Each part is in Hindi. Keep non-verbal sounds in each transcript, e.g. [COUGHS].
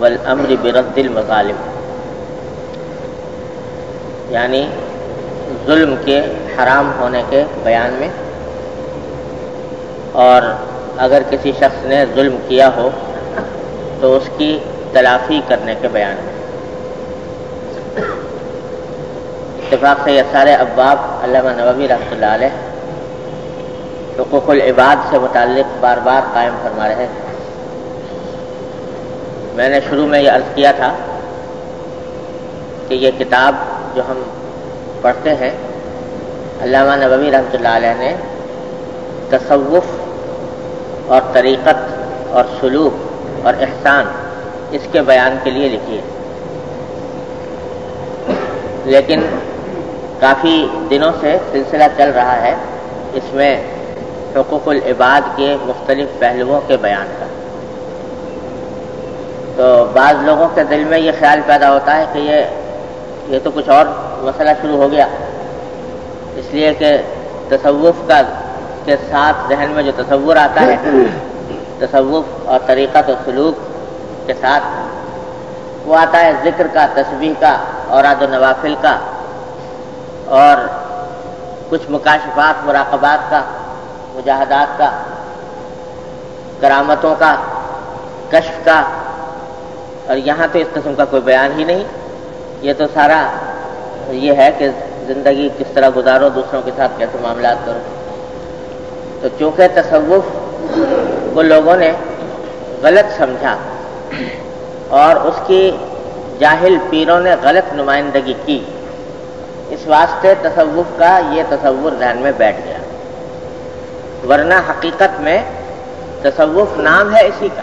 वल अम्र बिरद्दिल मजालिम। यानी जुल्म के हराम होने के बयान में। और अगर किसी शख्स ने जुल्म किया हो तो उसकी तलाफी करने के बयान में। इतफाक़ से यह सारे अब्बाब अल्लाह नबी रहमत हकूक़ुल इबाद से मुतल बार बार कायम फरमा रहे मैंने शुरू में यह अर्ज़ किया था कि ये किताब जो हम पढ़ते हैं, अल्लामा नबी रहमत ने तसवुफ़ और तरीक़त और सलूक और एहसान इसके बयान के लिए लिखी है। लेकिन काफ़ी दिनों से सिलसिला चल रहा है, इसमें हकूक़ुल इबाद के मुख्तलिफ़ पहलुओं के बयान का। तो बाज़ लोगों के दिल में ये ख्याल पैदा होता है कि ये ये तो कुछ और मसला शुरू हो गया। इसलिए कि तसवुफ़ का, के साथ जहन में जो तस्वुर आता है तसवुफ़ और तरीक़त और सलूक के साथ, वो आता है ज़िक्र का तस्वीर का और आद नवाफिल का, और कुछ मुकाशफात, मुराकबात का, मुजाहदात का, करामतों का, कश्फ का और यहाँ तो इस किस्म का कोई बयान ही नहीं। ये तो सारा ये है कि ज़िंदगी किस तरह गुजारो, दूसरों के साथ कैसे मामला करो। तो चूँकि तसवुफ को लोगों ने गलत समझा और उसकी जाहिल पीरों ने गलत नुमाइंदगी की, इस वास्ते तसवुफ का ये तस्वुर ध्यान में बैठ गया। वरना हकीकत में तसवुफ नाम है इसी का।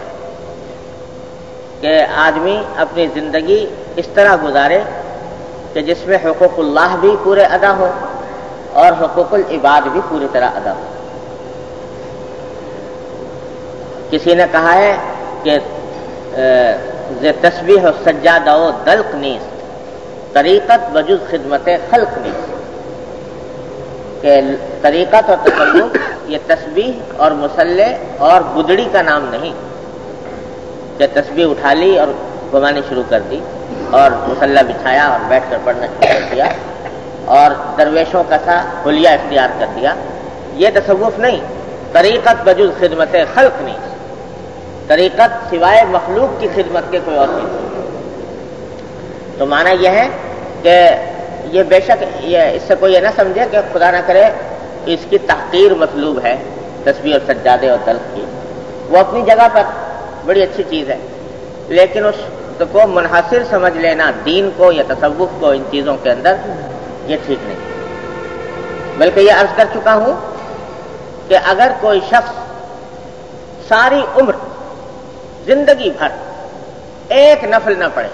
कि आदमी अपनी ज़िंदगी इस तरह गुजारे कि जिसमें हकूक़ुल्लाह भी पूरे अदा हो और हकूक़ुल इबाद भी पूरी तरह अदा हो। किसी ने कहा है कि तस्वीर सज्जादा दल्क नीस, तरीक़त वजुद खिदमत खल्क नीस। के तरीक़त और तसवुफ ये तस्बीह और मुसल्ले और गुदड़ी का नाम नहीं। कि तस्बीह उठा ली और घुमानी शुरू कर दी और मुसल्ला बिछाया और बैठ कर पढ़ना शुरू कर दिया और दरवेशों का सा हुलिया इख्तियार कर दिया। ये तसवुफ नहीं, तरीक़त बजुज खिदमत खल्क नहीं। तरीक़त सिवाय मखलूक की खिदमत के कोई और नहीं। तो माना यह है कि ये बेशक ये इससे कोई ये ना समझे कि खुदा ना करे इसकी तहकीर मतलूब है, तस्वीर और सज्जादे और दल्क की। वो अपनी जगह पर बड़ी अच्छी चीज़ है। लेकिन उस को मुनहसर समझ लेना, दीन को या तसवुफ को इन चीज़ों के अंदर, ये ठीक नहीं। बल्कि ये अर्ज़ कर चुका हूँ कि अगर कोई शख्स सारी उम्र, ज़िंदगी भर, एक नफल ना पढ़े,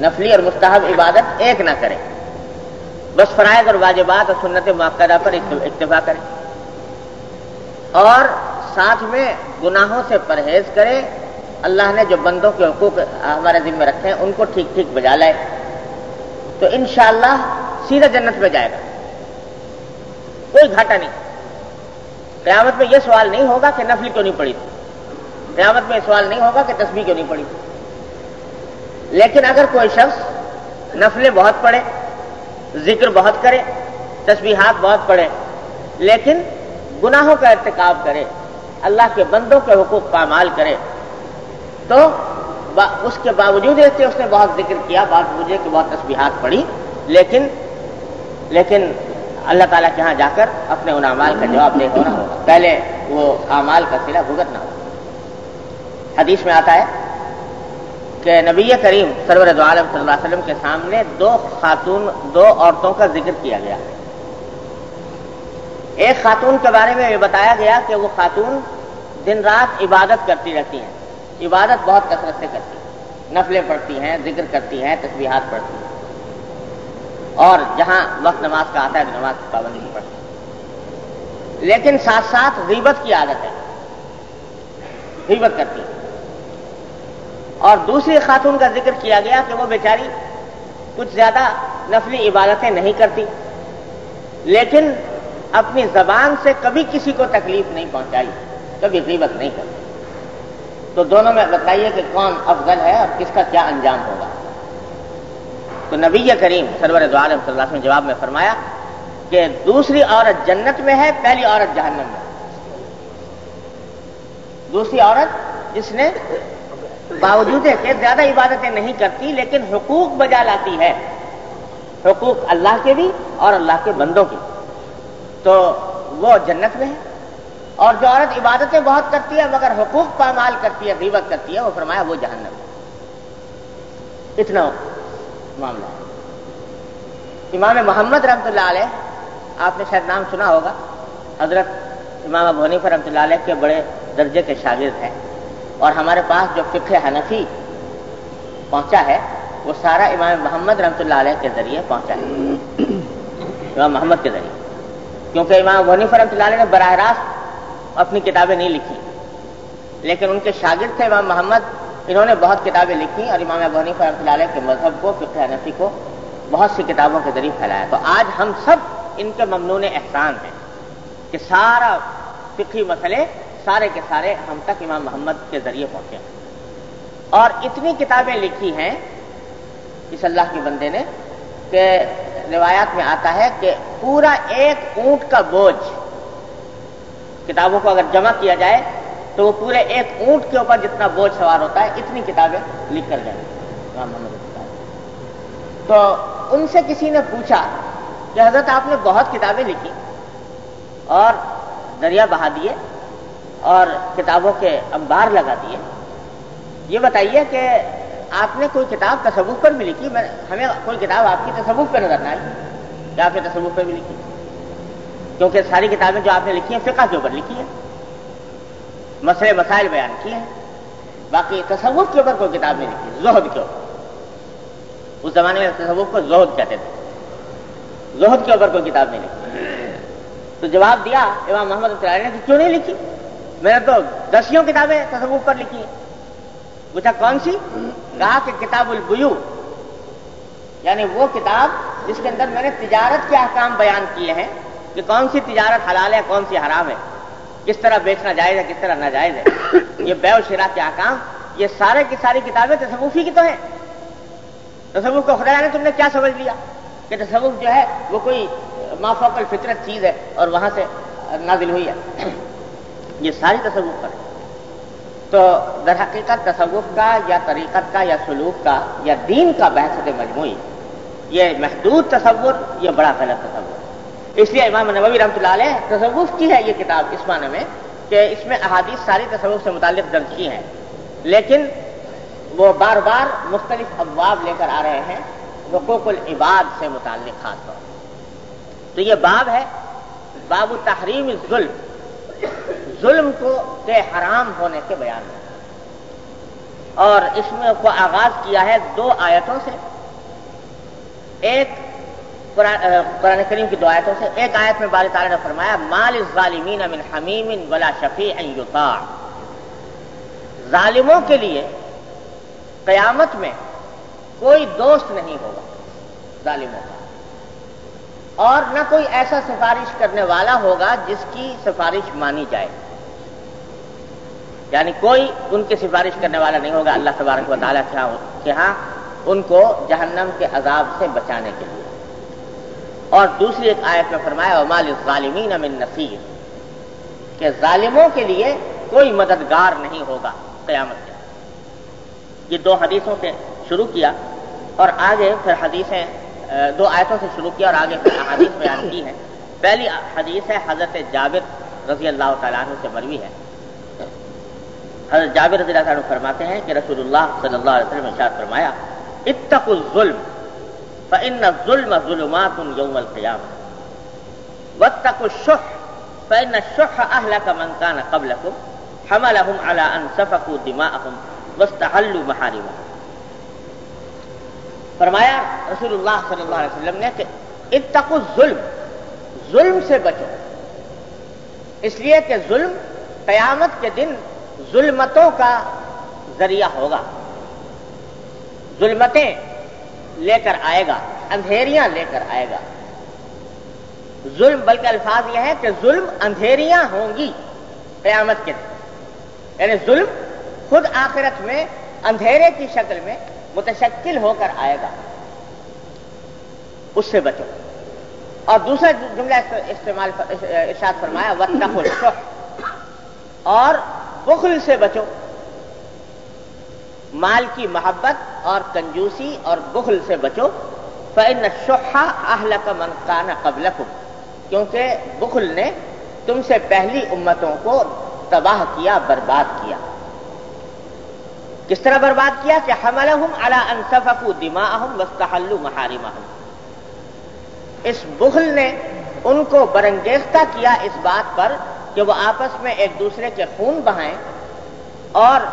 नफली और मुस्तहब इबादत एक ना करे, बस फ़रायद और वाजिबात और सुन्नत मक्दा पर इतफा करें। और साथ में गुनाहों से परहेज करे। अल्लाह ने जो बंदों के हकूक हमारे जिम्मे रखे हैं, उनको ठीक ठीक बजा लाए तो इन सीधा जन्नत में जाएगा। कोई घाटा नहीं। क्यामत में यह सवाल नहीं होगा कि नफली क्यों नहीं पड़ी। थी क्यामत में यह सवाल नहीं होगा कि तस्वीर क्यों नहीं पड़ी। थी लेकिन अगर कोई शख्स नफले बहुत पड़े ज़िक्र बहुत करे, तस्बीहात बहुत पढ़े, लेकिन गुनाहों का इरतकब करे अल्लाह के बंदों के हकूक पामाल करे तो बा, उसके बावजूद इससे उसने बहुत ज़िक्र किया बात मुझे कि बहुत तस्बीहात पड़ी लेकिन लेकिन अल्लाह ताला के यहाँ जाकर अपने उन अमाल का जवाब दे होना होगा। पहले वो अमाल का सिला भुगतना। होगा हदीस में आता है कि नबी करीम सरवर आलम वसल्लम के सामने दो खातून दो औरतों का ज़िक्र किया गया। एक खातून के बारे में बताया गया कि वो खातून दिन रात इबादत करती रहती हैं। इबादत बहुत कसरत से करती हैं। नफलें पढ़ती हैं, ज़िक्र करती हैं, तस्बीहात पढ़ती हैं। और जहाँ वक्त नमाज़ का आता है नमाज़ की पाबंदी नहीं पढ़ती लेकिन साथ साथ गीबत की आदत है। गीबत करती है। और दूसरी खातून का ज़िक्र किया गया कि वो बेचारी कुछ ज़्यादा नफली इबादतें नहीं करती। लेकिन अपनी जबान से कभी किसी को तकलीफ़ नहीं पहुंचाई, कभी गीबत नहीं करती तो दोनों में बताइए कि कौन अफजल है और किसका क्या अंजाम होगा। तो नबी करीम सरवर ने जवाब में फरमाया कि दूसरी औरत जन्नत में है, पहली औरत जहन्नम में दूसरी औरत जिसने बावजूद कि ज़्यादा इबादतें नहीं करती, लेकिन हुकूक बजा लाती है। हुकूक अल्लाह के भी और अल्लाह के बंदों के। तो वो जन्नत में है। और जो औरत इबादतें बहुत करती है, मगर हुकूक पामाल करती है, गीबत करती है, वो फरमाया, वो जहन्नम इतना मामला है। इमाम मोहम्मद रमत आपने शायद नाम सुना होगा, हज़रत इमाम अबू हनीफ रमत के बड़े दर्जे के शागिर्द हैं। और हमारे पास जो फ़िक्र हनफी पहुँचा है, वो सारा इमाम मोहम्मद रमत के ज़रिए पहुँचा है। इमाम मोहम्मद के ज़रिए। क्योंकि इमाम वनीफ रमत ने बरह रास्त अपनी किताबें नहीं लिखी। लेकिन उनके शागिर्द थे इमाम मोहम्मद। इन्होंने बहुत किताबें लिखी और इमाम वनीफ रमत के मज़हब को फ़िक्र हनफी को बहुत सी किताबों के ज़रिए फैलाया। तो आज हम सब इनके ममनून एहसान हैं कि सारा फिक्री मसले सारे के सारे हम तक इमाम मोहम्मद के ज़रिए पहुँचे और इतनी किताबें लिखी हैं इस अल्लाह के बंदे ने कि रिवायात में आता है कि पूरा एक ऊँट का बोझ किताबों को अगर जमा किया जाए तो वो पूरे एक ऊँट के ऊपर जितना बोझ सवार होता है, इतनी किताबें लिख कर जाएँगे तो उनसे किसी ने पूछा कि, हज़रत, आपने बहुत किताबें लिखी और दरिया बहा दिए और किताबों के अंबार लगा दिए। ये बताइए कि आपने कोई किताब तसवुफ पर भी लिखी? हमें कोई किताब आपकी तसवुफ पर नज़र ना आई। क्या आपने तसवुफ पर भी लिखी। क्योंकि सारी किताबें जो आपने लिखी हैं फिका के ऊपर लिखी है। मसले मसाइल बयान किए हैं। बाकी तसवुफ के ऊपर कोई किताब नहीं लिखी, जोहद के ऊपर। उस जमाने में तसवुफ को जोहद कहते थे। जोहद के ऊपर कोई किताब नहीं लिखी। तो जवाब दिया, इमाम मोहम्मद ने कि क्यों नहीं लिखी? मैंने तो दसियों किताबें तसवुफ पर लिखी है। पूछा कौन सी? कहा कि किताबुल बुयू यानी वो किताब जिसके अंदर मैंने तिजारत के अहकाम बयान किए हैं कि कौन सी तिजारत हलाल है, कौन सी हराम है। किस तरह बेचना जायज़ है, किस तरह नाजायज है। ये बैव शिरा के अहकाम, ये सारे की सारी किताबें तसवुफी की तो है। तसवुफ को खुदा ने तुमने क्या समझ लिया कि तसवुफ जो है, वो कोई माफोकल फितरत चीज़ है और वहाँ से नाजिल हुई है। ये सारी तसवुफ पर तो दर हकीकत तसवुफ का, या तरीकत का, या सलूक का, या दीन का बहसत मजमू ये महदूद तस्वुर ये बड़ा गलत तस्वुर इसलिए इमाम नबी रमत तसवुफ की है ये किताब इस माने में कि इसमें अहादीस सारी तसवुफ से मुतल दर्ज की हैं। लेकिन वो बार बार मुख्तलिफ़ अबवाब लेकर आ रहे हैं, हकूकुल इबाद से मुतल खास तौर तो ये बाब है बाबू तहरीम जुल्म जुल्म को के हराम होने के बयान में। और इसमें को आगाज़ किया है दो आयतों से। एक कुरान करीम की दो आयतों से। एक आयत में बाल ताला ने फरमाया, माल जालिमीन मिन हमीमिन वला शफी युता। जालिमों के लिए कयामत में कोई दोस्त नहीं होगा जालिमों का। और न कोई ऐसा सिफारिश करने वाला होगा जिसकी सिफारिश मानी जाए। यानी कोई उनकी सिफारिश करने वाला नहीं होगा। अल्लाह तबारक वाली के यहाँ उनको जहन्नम के अजाब से बचाने के लिए। और दूसरी एक आयत में फरमाया माल ालिमीन अमिन नसीर के जालिमों के लिए कोई मददगार नहीं होगा कयामत ये दो हदीसों से शुरू किया और आगे फिर हदीसें दो आयतों से शुरू किया और आगे फिर हदीस बयान की है। पहली हदीस है, हज़रत जाबिर रज़ी अल्लाह तु से मरवी है। हज़रत जाबिर रज़ी फरमाते हैं कि रसूलुल्लाह सल्लल्लाहु अलैहि वसल्लम इरशाद फरमाया इत्तकुल फरमाया रसूलुल्लाह सल्लल्लाहु अलैहि वसल्लम ने कि इत्तकुल जुल्म जुल्म से बचो। इसलिए कि जुल्म कयामत के दिन जुल्मतों का ज़रिया होगा। जुल्मतें लेकर आएगा, अंधेरियाँ लेकर आएगा। जुल्म बल्कि अल्फाज यह है कि जुल्म अंधेरियाँ होंगी कयामत के दिन। यानी जुल्म खुद आखिरत में, अंधेरे की शक्ल में मुतशक्ल होकर आएगा। उससे बचो। और दूसरा जुमला इस्तेमाल इर्शाद फरमाया वत्तकुल और बुखल से बचो। माल की मोहब्बत और कंजूसी और बुखल से बचो। फ़ैन शुहा अहल का मनकाना कबलकुम, क्योंकि बुखल ने तुमसे पहली उम्मतों को तबाह किया, बर्बाद किया। किस तरह बर्बाद किया? कि हमलहुम अला अनसफकू दिमाहम वस्तहल्लु महारिमहम। इस बुखल ने उनको बरंगेजता किया इस बात पर कि वो आपस में एक दूसरे के खून बहाएँ और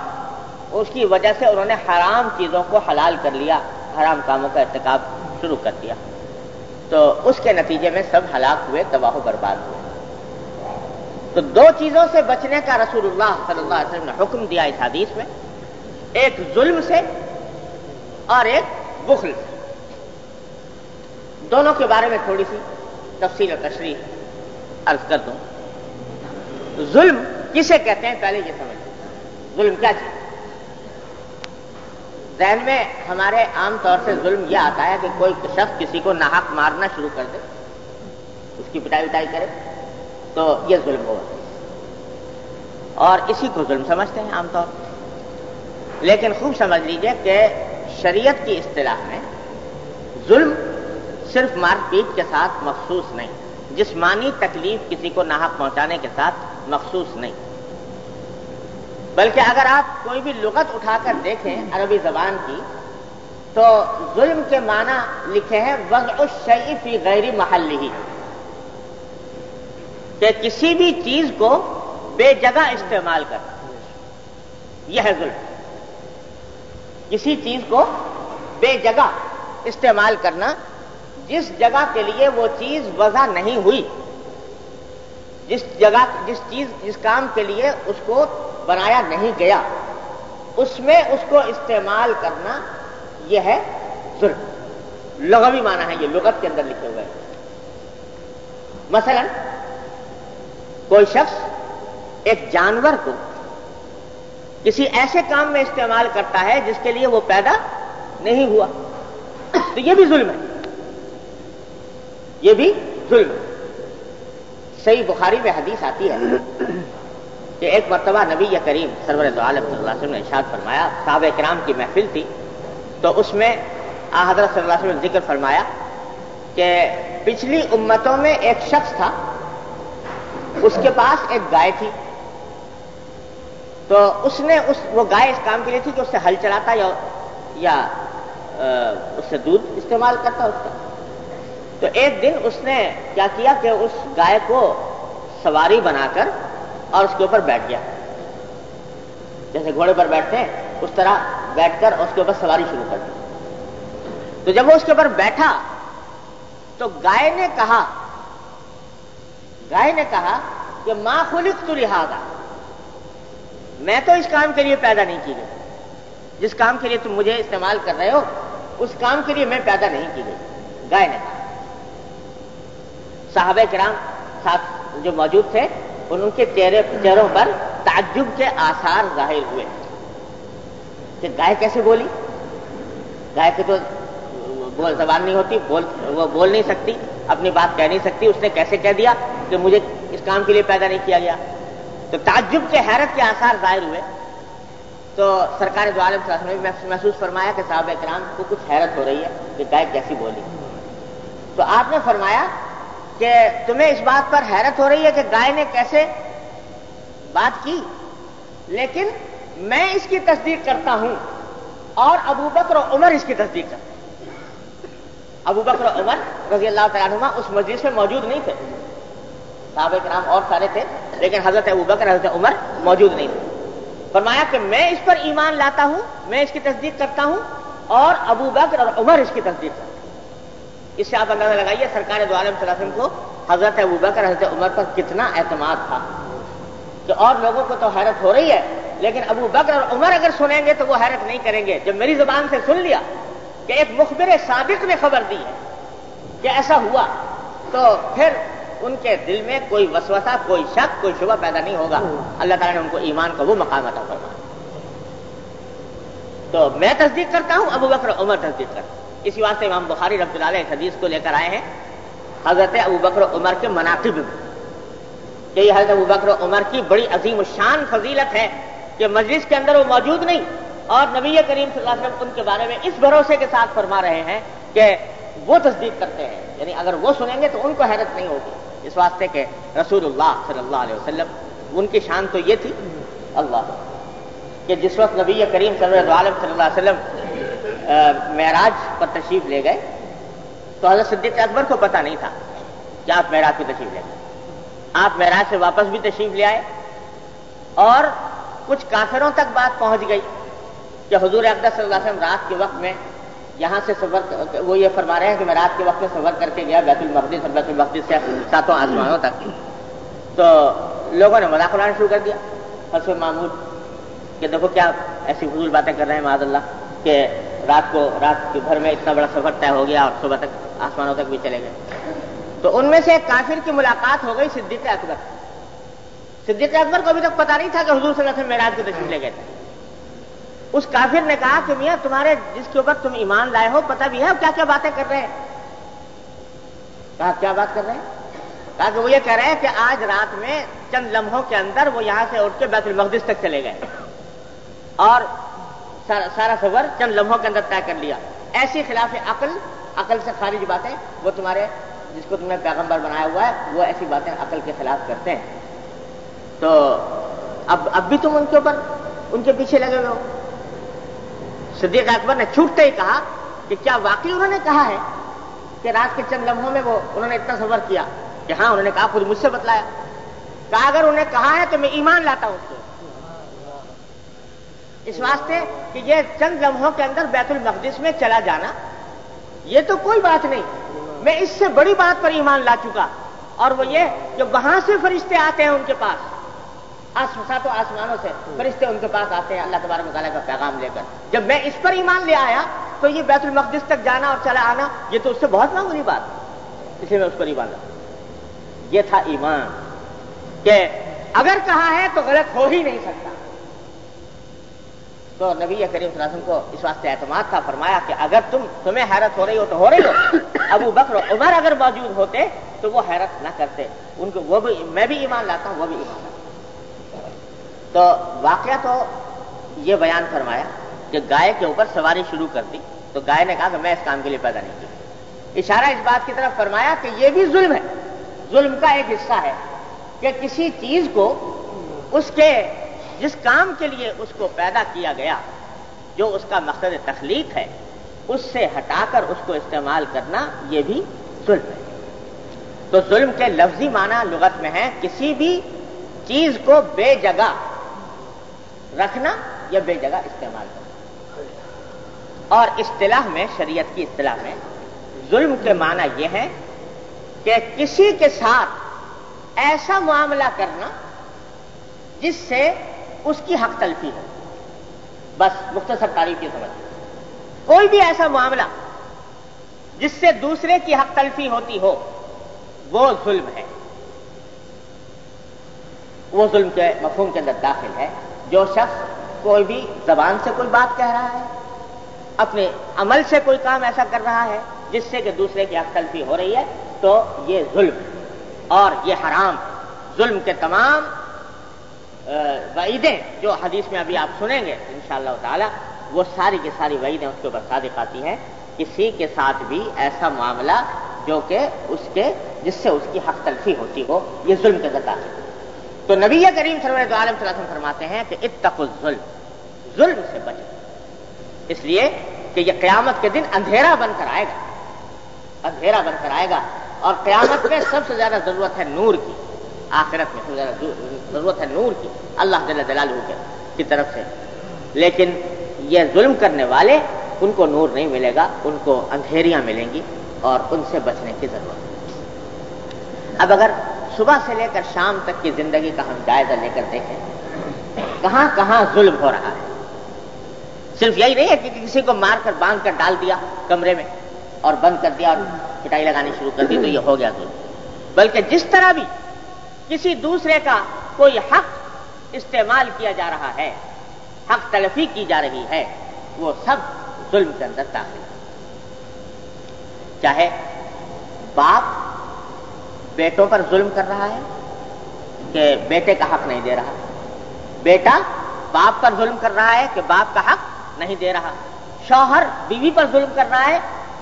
उसकी वजह से उन्होंने हराम चीज़ों को हलाल कर लिया, हराम कामों का इरतकाब शुरू कर दिया। तो उसके नतीजे में सब हलाक हुए, तबाह बर्बाद हुए। तो दो चीज़ों से बचने का रसूलुल्लाह सल्लल्लाहु अलैहि वसल्लम ने हुक्म दिया इस हदीस में। एक जुल्म से और एक बुखल से। दोनों के बारे में थोड़ी सी तफसील और तशरी अर्ज़ कर दूँ। जुल्म किसे कहते हैं पहले ये समझ। जुल्म क्या चीज़? जहन में हमारे आम तौर से जुल्म यह आता है कि कोई शख्स किसी को नाहक मारना शुरू कर दे, उसकी पिटाई विटाई करे तो यह जुल्म होगा। और इसी को जुल्म समझते हैं आमतौर लेकिन खूब समझ लीजिए कि शरीयत की इस्तेलाह में जुल्म सिर्फ़ मारपीट के साथ मखसूस नहीं। जिसमानी तकलीफ़ किसी को नाहक पहुँचाने के साथ मखसूस नहीं। बल्कि अगर आप कोई भी लुगत उठाकर देखें अरबी जबान की तो जुल्म के माना लिखे हैं वज़ी गैरी महल ही कि किसी भी चीज़ को बेजगह इस्तेमाल करना यह है जुल्म। किसी चीज़ को बेजगह इस्तेमाल करना जिस जगह के लिए वो चीज़ वजह नहीं हुई, जिस जगह, जिस चीज़, जिस काम के लिए उसको बनाया नहीं गया, उसमें उसको इस्तेमाल करना यह है जुल्म लगवी माना है ये, लुगत के अंदर लिखे हुए मसलन, कोई शख्स एक जानवर को किसी ऐसे काम में इस्तेमाल करता है जिसके लिए वो पैदा नहीं हुआ। तो ये भी जुल्म है। ये भी जुल्म। सही बुखारी में हदीस आती है कि एक मरतबा नबी या करीम सरवर आलम ने इशाद फरमाया, साहब कराम की महफिल थी तो उसमें आ सल्लल्लाहु अलैहि ज़िक्र फरमाया कि पिछली उम्मतों में एक शख्स था, उसके पास एक गाय थी तो उसने उस, वो गाय इस काम के लिए थी कि उससे हल चलाता या या उससे दूध इस्तेमाल करता उसका। तो एक दिन उसने क्या किया कि उस गाय को सवारी बनाकर और उसके ऊपर बैठ गया। जैसे घोड़े पर बैठते हैं, उस तरह बैठकर उसके ऊपर सवारी शुरू कर दी। तो जब वो उसके ऊपर बैठा तो गाय ने कहा, गाय ने कहा कि माँ खुलिक तू लिहाजा मैं तो इस काम के लिए पैदा नहीं की गई। जिस काम के लिए तुम मुझे इस्तेमाल कर रहे हो, उस काम के लिए मैं पैदा नहीं की गई। गाय ने कहा। साहब कराम साथ जो मौजूद थे उनके चेहरे चेहरों पर ताज्जुब के आसार ज़ाहिर हुए। कि गाय कैसे बोली? गाय के तो बोल जबान नहीं होती, बोल वो बोल नहीं सकती, अपनी बात कह नहीं सकती, उसने कैसे कह दिया कि मुझे इस काम के लिए पैदा नहीं किया गया? तो ताज्जुब के हैरत के आसार ज़ाहिर हुए। तो सरकार जो आलम ने महसूस फरमाया कि साहब कराम को कुछ हैरत हो रही है कि गाय कैसी बोली। तो आपने फरमाया कि तुम्हें इस बात पर हैरत हो रही है कि गाय ने कैसे बात की? लेकिन मैं इसकी तस्दीक करता हूँ और अबू बकर उमर इसकी तस्दीक करते अबू बकर उमर रज़ी अल्लाह तुमा उस मस्जिद में मौजूद नहीं थे। साहब कराम और सारे थे, लेकिन हज़रत अबू बकर, हज़रत उमर मौजूद नहीं थे। फरमाया कि मैं इस पर ईमान लाता हूँ, मैं इसकी तस्दीक करता हूँ और अबू बकर और उमर इसकी तस्दीक करते इससे आप अंदाज़ा लगाइए सरकार दो आलम को। हज़रत अबू बकर, हज़रत उमर पर कितना एतमाद था। कि और लोगों को तो हैरत हो रही है, लेकिन अबू बकर और उमर अगर सुनेंगे तो वो हैरत नहीं करेंगे। जब मेरी ज़ुबान से सुन लिया कि एक मुखबिर साबिक ने खबर दी है कि ऐसा हुआ तो फिर उनके दिल में कोई वसवसा, कोई शक, कोई शुभ पैदा नहीं होगा। अल्लाह ताला ने उनको ईमान का वो मकाम अता फरमा तो मैं तस्दीक करता हूँ, अबू बकर उमर तस्दीक करता इसी वास्ते इमाम बुखारी रब्दुल हदीस को लेकर आए हैं, हज़रत अबू बकर उमर के मनाकिब में। कि हज़रत अबू बकर उमर की बड़ी अजीम शान फजीलत है कि मजलिस के अंदर वो मौजूद नहीं, और नबी करीम वसल्लम उनके बारे में इस भरोसे के साथ फरमा रहे हैं कि वो तस्दीक करते हैं। यानी अगर वो सुनेंगे तो उनको हैरत नहीं होगी। इस वास्ते के रसूलुल्लाह सल्लल्लाहु अलैहि वसल्लम, उनकी शान तो ये थी, अल्लाह। कि जिस वक्त नबी करीम सल्लल्लाहु अलैहि वसल्लम महराज पर तशरीफ़ ले गए। तो हज़रत सिद्दीक अकबर को पता नहीं था कि आप महराज पर तशरीफ़ ले गए। आप महराज से वापस भी तशरीफ़ ले आए और कुछ काफिरों तक बात पहुँच गई कि हजूर सल्लल्लाहु रात के वक्त में यहाँ से सफ़र वो ये फरमा रहे हैं कि मैं रात के वक्त में सफ़र करके गया बैतुल मकदिस और बैतुल मकदिस से सातों आसमानों तक। तो लोगों ने मज़ाक उड़ाना शुरू कर दिया। हर्ष मामूद कि देखो क्या ऐसी फजूल बातें कर रहे हैं माजल्ला कि रात को, रात के भर में इतना बड़ा सफ़र तय हो गया और सुबह तक आसमानों तक भी चले गए। तो उनमें से एक काफिर की मुलाकात हो गई सिद्दीक अकबर। सिद्दीक अकबर को अभी तक पता नहीं था कि हजूर सल्लल्लाहु मेराज को तशरीफ़ ले गए थे। उस काफिर ने कहा कि मियाँ, तुम्हारे जिसके ऊपर तुम ईमान लाए हो, पता भी है क्या क्या बातें कर रहे हैं? कहा, क्या बात कर रहे हैं? कहा कि वो ये कह रहे हैं कि आज रात में चंद लम्हों के अंदर वो यहाँ से उठ के बैतुल मकदिस तक चले गए। और सारा, सफ़र चंद लम्हों के अंदर तय कर लिया। ऐसी खिलाफ अकल अकल से खारिज बातें वो तुम्हारे जिसको तुमने पैगंबर बनाया हुआ है वो ऐसी बातें अकल के खिलाफ करते हैं। तो अब अब भी तुम उनके ऊपर उनके पीछे लगे हुए हो। सिद्दीक अकबर ने छूटते ही कहा कि क्या वाकई उन्होंने कहा है कि रात के चंद लम्हों में वो उन्होंने इतना सफ़र किया कि हाँ उन्होंने कहा खुद मुझसे बतलाया। कहा अगर उन्हें कहा है तो मैं ईमान लाता हूँ उसको। इस वास्ते कि ये चंद लम्हों के अंदर बैतुल मकदिस में चला जाना, ये तो कोई बात नहीं। मैं इससे बड़ी बात पर ईमान ला चुका। और वो ये, जो वहाँ से फरिश्ते आते हैं उनके पास आसमसा तो आसमानों से फरिश्ते उनके पास आते हैं, अल्लाह तबारक वाले का पैगाम लेकर। जब मैं इस पर ईमान ले आया तो ये बैतुल मकदिस तक जाना और चला आना, ये तो उससे बहुत मामूली बात। इसलिए मैं उस पर ईमान ये था ईमान। कि अगर कहा है तो गलत हो ही नहीं सकता। तो नबी करीम वसल्लम को इस वास्ते एतमाद था फरमाया कि अगर तुम तुम्हें हैरत हो रही हो तो हो रही हो। [COUGHS] अबू बकर उमर अगर मौजूद होते तो वो हैरत ना करते। उनको वो भी मैं भी ईमान लाता हूँ वो भी ईमान लाता तो वाकया तो ये बयान फरमाया कि गाय के ऊपर सवारी शुरू कर दी। तो गाय ने कहा कि मैं इस काम के लिए पैदा नहीं की इशारा इस बात की तरफ़ फरमाया कि यह भी जुल्म है। जुल्म का एक हिस्सा है कि किसी चीज़ को उसके जिस काम के लिए उसको पैदा किया गया, जो उसका मकसद तखलीक है, उससे हटाकर उसको इस्तेमाल करना यह भी जुल्म है। तो जुल्म के लफ्जी माना लुगत में है, किसी भी चीज़ को बेजगह रखना या बेजगह इस्तेमाल करना। और इस्तेलाह में, शरीयत की इस्तेलाह में, जुल्म के माना यह है कि किसी के साथ ऐसा मामला करना, जिससे उसकी हक तलफी हो। बस मुख्तसर तारीफ़ की समझ। कोई भी ऐसा मामला जिससे दूसरे की हक तलफी होती हो, वो जुल्म है। वो जुल्म के मफहूम के अंदर दाखिल है। जो शख्स कोई भी जबान से कोई बात कह रहा है, अपने अमल से कोई काम ऐसा कर रहा है, जिससे कि दूसरे की हक तलफी हो रही है तो ये जुल्म और ये हराम। जुल्म के तमाम वईदें, जो हदीस में अभी आप सुनेंगे इन ताला, वो सारी की सारी वईदें उसके ऊपर सादिक आती हैं, किसी के साथ भी ऐसा मामला जो कि उसके, जिससे उसकी हक तलफी होती हो, ये जुल्म के जता है तो नबी करीम सल्लल्लाहु फरमाते हैं कि इत्तकुल जुल्म से बचो। इसलिए कि यह क्यामत के दिन अंधेरा बनकर आएगा, अंधेरा बनकर आएगा, और क्यामत में सबसे ज़्यादा ज़रूरत है नूर की, आखिरत में सबसे ज़्यादा ज़रूरत है नूर की। अल्लाह जलाल की तरफ़ से। लेकिन यह जुल्म करने वाले, उनको नूर नहीं मिलेगा, उनको अंधेरियाँ मिलेंगी और उनसे बचने की ज़रूरत अब अगर सुबह से लेकर शाम तक की ज़िंदगी का हम जायजा लेकर देखें, कहाँ कहाँ जुल्म हो रहा है? सिर्फ़ यही नहीं है कि किसी को मारकर बाँध कर डाल दिया कमरे में और बंद कर दिया और पिटाई लगानी शुरू कर दी तो ये हो गया जुल्म। बल्कि जिस तरह भी किसी दूसरे का कोई हक इस्तेमाल किया जा रहा है, हक तलफी की जा रही है, वो सब जुल्म के अंदर दाखिल चाहे बाप बेटों पर जुल्म कर रहा है कि बेटे का हक नहीं दे रहा, बेटा बाप पर जुल्म कर रहा है कि बाप का हक नहीं दे रहा, शौहर बीवी पर जुल्म कर रहा है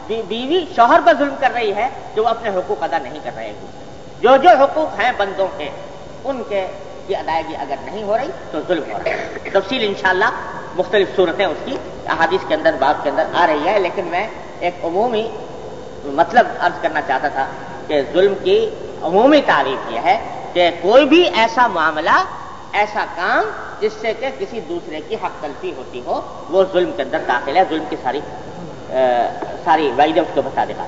बीवी शौहर पर जुल्म कर रही है, जो अपने हकूक अदा नहीं कर रहे हैं। जो जो हकूक हैं बंदों के उनके की अदायगी अगर नहीं हो रही तो जुल्म हो रहा है। तफसील इंशाला मुख्तलिफ़ सूरतें उसकी अहादीस के अंदर बाप के अंदर आ रही है लेकिन मैं एक अमूमी मतलब अर्ज़ करना चाहता था कि जुल्म की अमूमी तारीफ़ यह है कि कोई भी ऐसा मामला ऐसा काम जिससे कि किसी दूसरे की हक तलफी होती हो वो जुल्म के अंदर दाखिल है जुल्म की सारी आ, सारी वाइदें उसको बता देगा।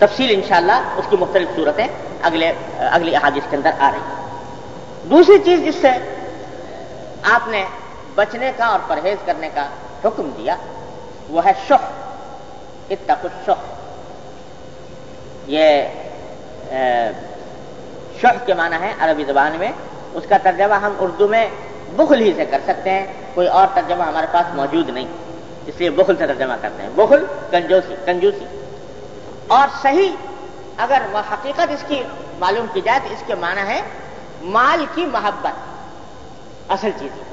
तफसील इंशाला उसकी मुख्तलिफ़ सूरतें अगले अगली अहादिस के अंदर आ रही दूसरी चीज़ जिससे आपने बचने का और परहेज करने का हुक्म दिया वो है शुह इतना कुछ शुह। ये शुह के माना है अरबी जबान में। उसका तर्जमा हम उर्दू में बुखल ही से कर सकते हैं। कोई और तर्जमा हमारे पास मौजूद नहीं। इसलिए बुखल से तर्जमा करते हैं। बुखल, कंजूसी कंजूसी। और सही, अगर वह हकीकत इसकी मालूम की जाए तो इसके माना है माल की मोहब्बत। असल चीज़। है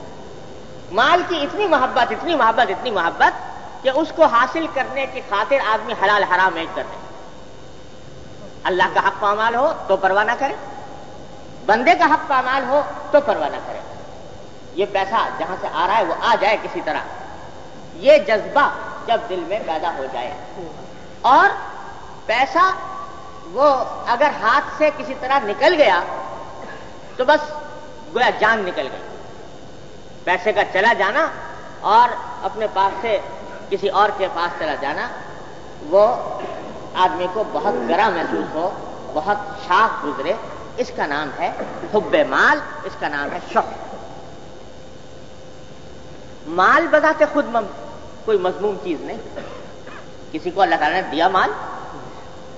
माल की इतनी मोहब्बत इतनी मोहब्बत इतनी मोहब्बत कि उसको हासिल करने की खातिर आदमी हलाल हराम एक कर दे अल्लाह का हक पामाल हो तो परवाह ना करे। बंदे का हक पामाल हो तो परवाह ना करे। ये पैसा जहाँ से आ रहा है वो आ जाए किसी तरह। ये जज्बा जब दिल में पैदा हो जाए। और पैसा वो अगर हाथ से किसी तरह निकल गया तो बस गोया जान निकल गई। पैसे का चला जाना और अपने पास से किसी और के पास चला जाना वो आदमी को बहुत गरा महसूस हो बहुत शाख गुजरे। इसका नाम है हुब्बे माल इसका नाम है शौक। माल बताते खुद मम, कोई मजमूम चीज़ नहीं। किसी को अल्लाह ताला ने दिया माल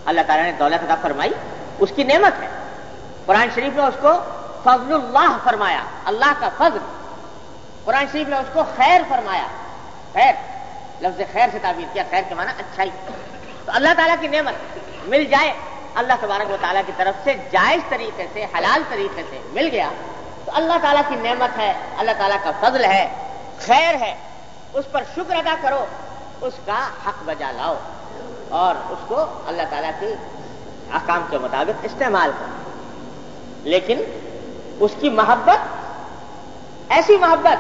अल्लाह ताला ने दौलत अदा फरमाई उसकी नेमत है। कुरान शरीफ में उसको फजलुल्लाह फरमाया, अल्लाह का फजल। कुरान शरीफ ने उसको खैर फरमाया। खैर, लफ्ज खैर से ताबीर किया, खैर के माना अच्छाई। तो अल्लाह ताला की नेमत मिल जाए, अल्लाह तबारक वाली की तरफ़ से जायज़ तरीके से, हलाल तरीके से मिल गया तो अल्लाह ताला की नेमत है, अल्लाह ताला का फजल है, खैर है। उस पर शुक्र अदा करो, उसका हक बजा लाओ और उसको अल्लाह ताला के अकाम के मुताबिक इस्तेमाल करो। लेकिन उसकी मोहब्बत, ऐसी मोहब्बत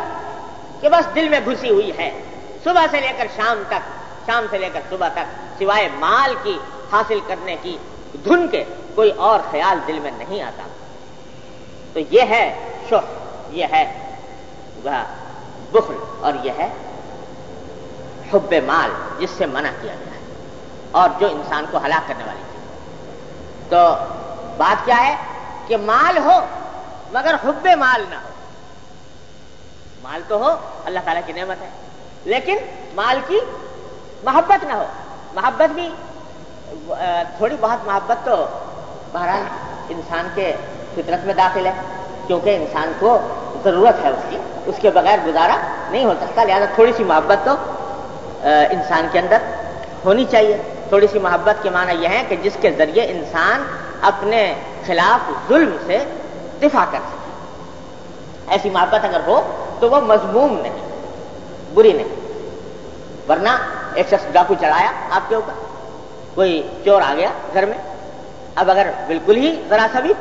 कि बस दिल में घुसी हुई है। सुबह से लेकर शाम तक, शाम से लेकर सुबह तक, सिवाय माल की हासिल करने की, धुन के कोई और ख्याल दिल में नहीं आता। तो यह है शुह यह है वह बुखल, और यह है हुब माल, जिससे मना किया गया है, और जो इंसान को हलाक करने वाली चीज़। तो बात क्या है कि माल हो मगर हुब्बे माल ना हो। माल तो हो, अल्लाह ताला की नेमत है। लेकिन माल की मोहब्बत ना हो। मोहब्बत भी थोड़ी बहुत मोहब्बत तो बहरहाल इंसान के फितरत में दाखिल है, क्योंकि इंसान को ज़रूरत है उसकी। उसके बगैर गुजारा नहीं हो सकता। लिहाजा थोड़ी सी मोहब्बत तो इंसान के अंदर होनी चाहिए। थोड़ी सी मोहब्बत के माना यह है कि जिसके ज़रिए इंसान अपने खिलाफ जुल्म से दिफा कर सके। ऐसी मोहब्बत अगर हो तो वह मजमूम नहीं, बुरी नहीं। वरना एक शख्स डाकू चढ़ाया आपके ऊपर, कोई चोर आ गया घर में। अब अगर बिल्कुल ही जरा सा भी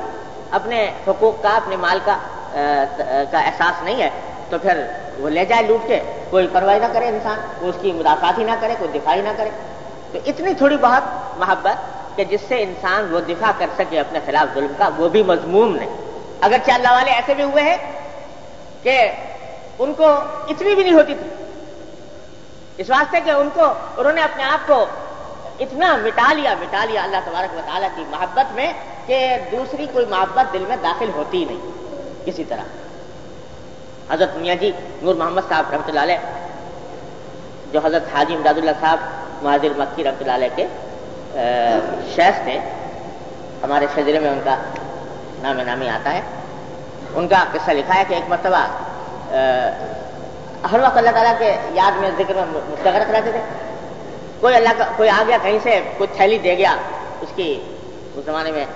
अपने हकूक का, अपने माल का का एहसास नहीं है तो फिर वो ले जाए लूट के। कोई परवाही ना करे इंसान वो उसकी मुदाफात ही ना करे, कोई दिफा ही ना करे। तो इतनी थोड़ी बहुत मोहब्बत कि जिससे इंसान वो दिफा कर सके अपने खिलाफ जुल्म का, वो भी मजमूम नहीं। अगर चाल्ला वाले ऐसे भी हुए हैं कि उनको इतनी भी नहीं होती थी। इस वास्ते कि उनको, उन्होंने अपने आप को इतना मिटा लिया मिटा लिया अल्लाह तबारक वाली की मोहब्बत में कि दूसरी कोई मोहब्बत दिल में दाखिल होती ही नहीं, किसी तरह। हज़रत मियाँ जी, नूर मोहम्मद साहब रहमत जो हज़रत हाजी इमदादुल्ला साहब महाजिर मक्की रहमत के शेख थे, हमारे शजरे में उनका नाम नामी आता है। उनका किस्सा लिखा है कि एक मरतबा हर वक्त अल्लाह ताला के याद में ज़िक्र में मुस्तरक रहते थे। कोई अल्लाह का, कोई आ गया, कहीं से कुछ थैली दे गया, उसकी, उस जमाने में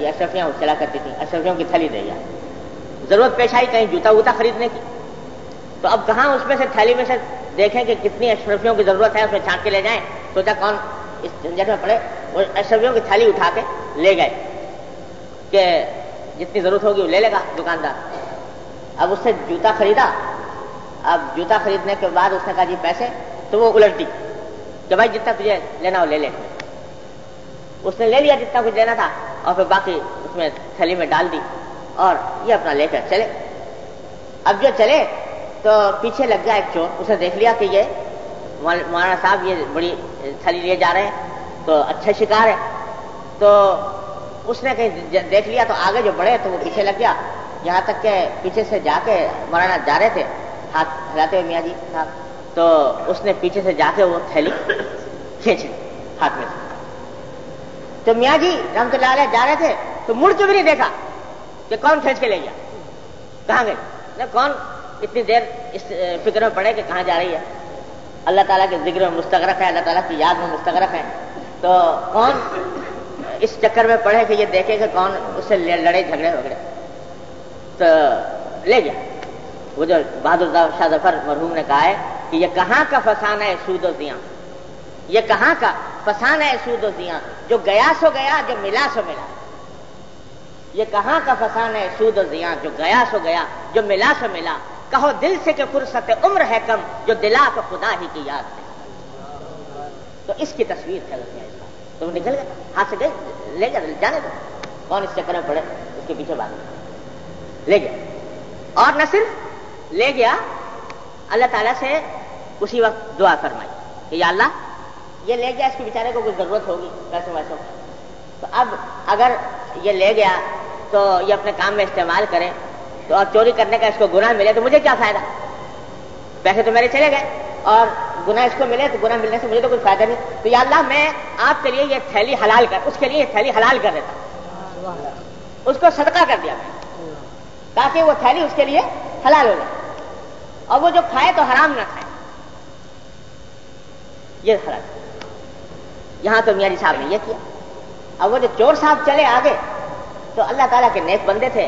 ये अशरफियाँ चला करती थी, अशरफियों की थैली दे गया ज़रूरत पेश आई, कहीं जूता वूता खरीदने की। तो अब कहाँ उसमें से थैली में से देखें कि कितनी अशरफियों की ज़रूरत है, उसमें छांट के ले जाएँ, सोचा कौन इस झंझट में पड़े वो अशरफियों की थैली उठा के ले गए। कि जितनी ज़रूरत होगी वो ले लेगा दुकानदार। अब उससे जूता खरीदा, अब जूता खरीदने के बाद उसने कहा, जी, पैसे। तो वो उलटी कि भाई जितना तुझे लेना हो ले ले। उसने ले लिया जितना कुछ लेना था और फिर बाकी उसमें थैली में डाल दी और ये अपना लेकर चले। अब जो चले तो पीछे लग गया एक चोर। उसने देख लिया कि ये मौलाना साहब ये बड़ी थैली लिए जा रहे हैं तो अच्छा शिकार है। तो उसने कहीं देख लिया तो आगे जो बढ़े तो वो पीछे लग गया। यहाँ तक के पीछे से जाके मौलाना जा रहे थे। हाथ हिलाते हुए मियाँ जी साहब तो उसने पीछे से जाके वो थैली खींच ली हाथ में। तो मियाँ जी रमतुल्ला जा रहे थे तो मुड़ के भी नहीं देखा कि कौन खींच के ले गया। कहाँ गए ना, कौन इतनी देर इस फ़िक्र में पड़े कि कहाँ जा रही है? अल्लाह ताला के ज़िक्र में मुस्तरक है, अल्लाह ताला की याद में मुस्तरक है। तो कौन इस चक्कर में पड़े कि ये देखे कि कौन उससे लड़े झगड़े वगड़े तो ले गया वो जो बहादुर शाह ज़फ़र मरहूम ने कहा है कि ये कहाँ का फसाना है सूदो दिया ये कहाँ का फसाना है सूदो दिया जो गया सो गया, जो मिला सो मिला। ये कहाँ का फसाना है सूदो दिया जो गया सो गया, जो मिला सो मिला। कहो दिल से कि फुर्सत उम्र है कम, जो दिला तो खुदा ही की याद है। तो इसकी तस्वीर चल गया तो निकल गए। हाथ से गए ले गए जाने दो। कौन इस चक्कर में पड़े? उसके पीछे भाग। ले गया। और न सिर्फ़ ले गया, अल्लाह ताला से उसी वक्त दुआ फरमाई कि अल्लाह, ये ले गया, इसके बेचारे को कुछ ज़रूरत होगी, पैसे वैसों तो अब अगर ये ले गया तो ये अपने काम में इस्तेमाल करे। तो और चोरी करने का इसको गुनाह मिले तो मुझे क्या फ़ायदा? पैसे तो मेरे चले गए। और गुना इसको मिले तो गुना मिलने से मुझे तो कोई फ़ायदा नहीं। तो या अल्लाह, मैं आपके लिए ये थैली हलाल कर, उसके लिए ये थैली हलाल कर देता। उसको सदका कर दिया ताकि वो थैली उसके लिए हलाल हो जाए। और वो जो खाए तो हराम ना खाए। ये हलाल। यहाँ तो मियाँ साहब ने ये किया। अब वो जो चोर साहब चले आगे तो अल्लाह ताला के नेक बंदे थे,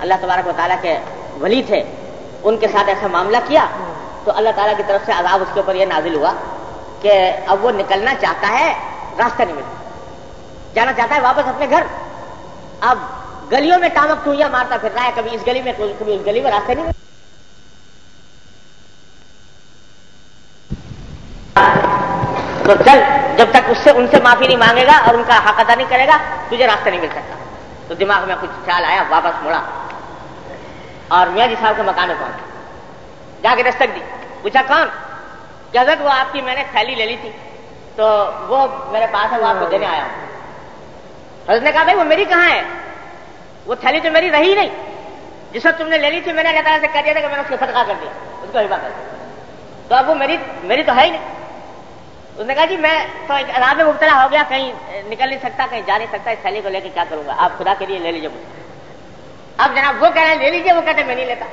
अल्लाह तबारक ताला के वली थे, उनके साथ ऐसा मामला किया। तो अल्लाह ताला की तरफ़ से आजाब उसके ऊपर यह नाजिल हुआ कि अब वो निकलना चाहता है रास्ता नहीं मिलता जाना चाहता है वापस अपने घर। अब गलियों में टामक टूया मारता फिर रहा है, कभी इस गली में, कभी उस गली में, रास्ते नहीं मिलता तो चल, जब तक उससे, उनसे माफ़ी नहीं मांगेगा और उनका हक नहीं करेगा, तुझे रास्ता नहीं मिल सकता। तो दिमाग में कुछ ख्याल आया, वापस मुड़ा। और मियाँ जी साहब के मकान में पहुँच। जाके दस्तक दी। पूछा, कौन? हज़रत वो आपकी मैंने थैली ले ली थी तो वो मेरे पास है, वो आपको देने आया हूँ। हज़रत ने कहा, भाई, वो मेरी कहाँ है? वो थैली तो मेरी रही नहीं। जिस वक्त तुमने ले ली थी, मैंने अल्लाह ताला से कह दिया था कि मैंने उसको सदका कर दिया उसको हिबा कर दिया तो अब वो मेरी मेरी तो है ही नहीं। उसने कहा, जी, मैं तो अराब में मुबतला हो गया, कहीं निकल नहीं सकता, कहीं जा नहीं सकता, इस थैली को लेकर क्या करूँगा? आप खुदा के लिए ले लीजिए मुझे। अब जनाब, वो कह रहे हैं, ले लीजिए, वो कहते, मैं नहीं लेता।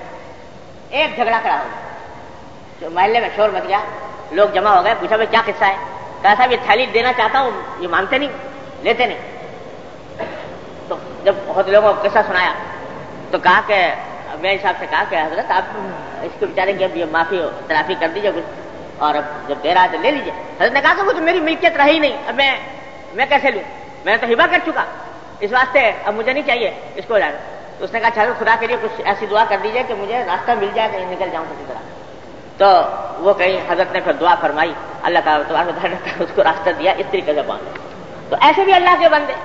एक झगड़ा खड़ा हो गया। तो महल्ले में शोर मच गया, लोग जमा हो गए, पूछा, भाई, क्या किस्सा है? कहा, साहब, ये थैली देना चाहता हूँ, ये मानते नहीं, लेते नहीं। तो जब बहुत लोगों को किस्सा सुनाया तो कहा कि अब मैं हिसाब से कहा कि, हज़रत, आप इसको बेचारे की अब ये माफ़ी तलाफी कर दीजिए कुछ, और अब जब दे रहा है तो ले लीजिए। हज़रत ने कहा कि तो मेरी मिल्कियत रही नहीं, अब मैं मैं कैसे लूँ? मैं तो हिबा कर चुका। इस वास्ते अब मुझे नहीं चाहिए, इसको जाएगा तो उसने कहा, चलो, खुदा के लिए कुछ ऐसी दुआ कर दीजिए कि मुझे रास्ता मिल जाए, कहीं निकल जाऊँ किसी तरह. तो वो कहीं हज़रत ने फिर दुआ फरमाई, अल्लाह का तो उसको रास्ता दिया, इस तरीके से बांधे। तो ऐसे भी अल्लाह के बंदे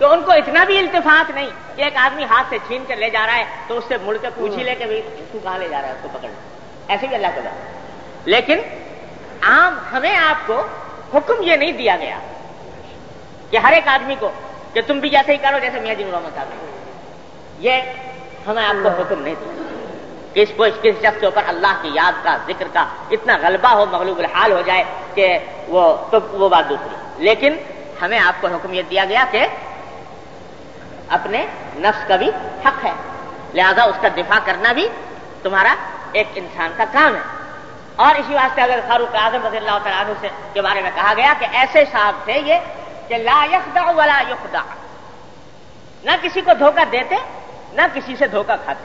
तो उनको इतना भी इल्तफात नहीं कि एक आदमी हाथ से छीन कर ले जा रहा है तो उससे मुड़ के पूछ ही ले कि भाई, तू कहाँ ले जा रहा है उसको पकड़ ऐसे भी अल्लाह के बंदे। लेकिन आम, हमें आपको हुक्म ये नहीं दिया गया कि हर एक आदमी को कि तुम भी जैसे ही करो, जैसे मियाँ जी मोहम्मद साहब ने ये हमें आपको हुक्म नहीं दिया किस को किस शख्स के ऊपर अल्लाह की याद का ज़िक्र का इतना गलबा हो मगलूब हाल हो जाए कि वो तो वो बात दूसरी। लेकिन हमें आपको हुक्म यह दिया गया कि अपने नफ्स का भी हक है। लिहाजा उसका दिफा करना भी तुम्हारा एक इंसान का काम है। और इसी वास्ते अगर फारूक आज़म रज़ी अल्लाह से के बारे में कहा गया कि ऐसे साहब थे ये कि ला यखदा वला युखदा। न किसी को धोखा देते न किसी से धोखा खाते।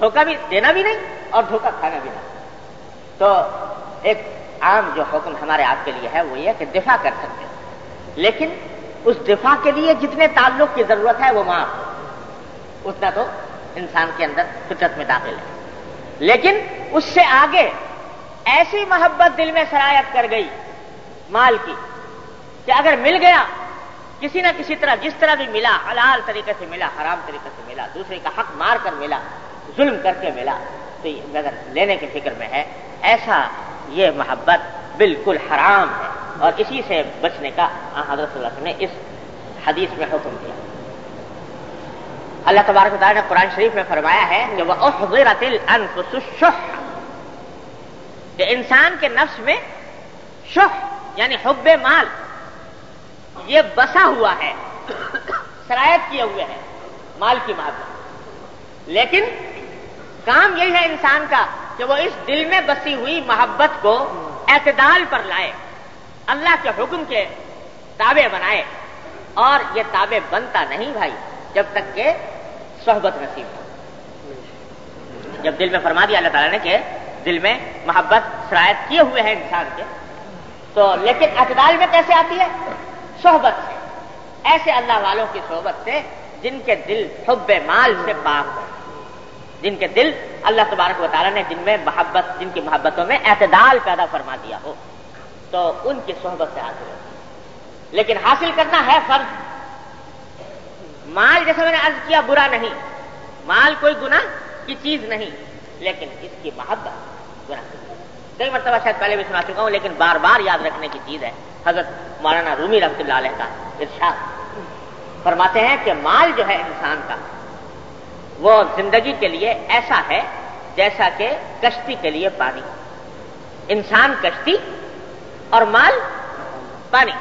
धोखा भी देना भी नहीं और धोखा खाना भी नहीं। तो एक आम जो हुक्म हमारे आपके लिए है, वो ये कि दिफा कर सकते हैं। लेकिन उस दिफा के लिए जितने ताल्लुक की ज़रूरत है, वो माफ़। उतना तो इंसान के अंदर फितरत में दाखिल है। लेकिन उससे आगे ऐसी मोहब्बत दिल में सरायत कर गई माल की, कि अगर मिल गया किसी ना किसी तरह जिस तरह भी मिला, हलाल तरीके से मिला, हराम तरीके से मिला, दूसरे का हक मार कर मिला, जुल्म करके मिला तो अगर लेने की फ़िक्र में है, ऐसा ये मोहब्बत बिल्कुल हराम है। और इसी से बचने का हज़रत ने इस हदीस में हुक्म दिया अल्लाह तबारक ने कुरान शरीफ में फरमाया है कि वह इंसान के नफ्स में शुह, यानी हुब माल ये बसा हुआ है। शरायत किए हुए है, माल की मोहब्बत लेकिन काम यही है इंसान का कि वो इस दिल में बसी हुई मोहब्बत को एतदाल पर लाए, अल्लाह के हुक्म के ताबे बनाए। और ये ताबे बनता नहीं भाई, जब तक के सोहबत नसीब हो। जब दिल में फरमा दिया अल्लाह ताला ने कि दिल में मोहब्बत शरायत किए हुए हैं इंसान के तो लेकिन अतदाल में कैसे आती है? सोहबत से। ऐसे अल्लाह वालों की सोहबत से जिनके दिल हुब माल से पाक हो। जिनके दिल अल्लाह तबारक वाली ने जिनमें मोहब्बत, जिनकी मोहब्बतों में एतदाल पैदा फरमा दिया हो तो उनकी सोहबत से हासिल हो। लेकिन हासिल करना है फ़र्ज़। माल जैसे मैंने अर्ज़ किया, बुरा नहीं। माल कोई गुना की चीज़ नहीं, लेकिन इसकी मोहब्बत गुना कई मरतबा शायद पहले भी सुना चुका हूँ, लेकिन बार बार याद रखने की चीज़ है। हज़रत मौलाना रूमी रमत का इर्शाद। फरमाते हैं कि माल जो है इंसान का, वो ज़िंदगी के लिए ऐसा है जैसा कि कश्ती के लिए पानी। इंसान कश्ती और माल पानी।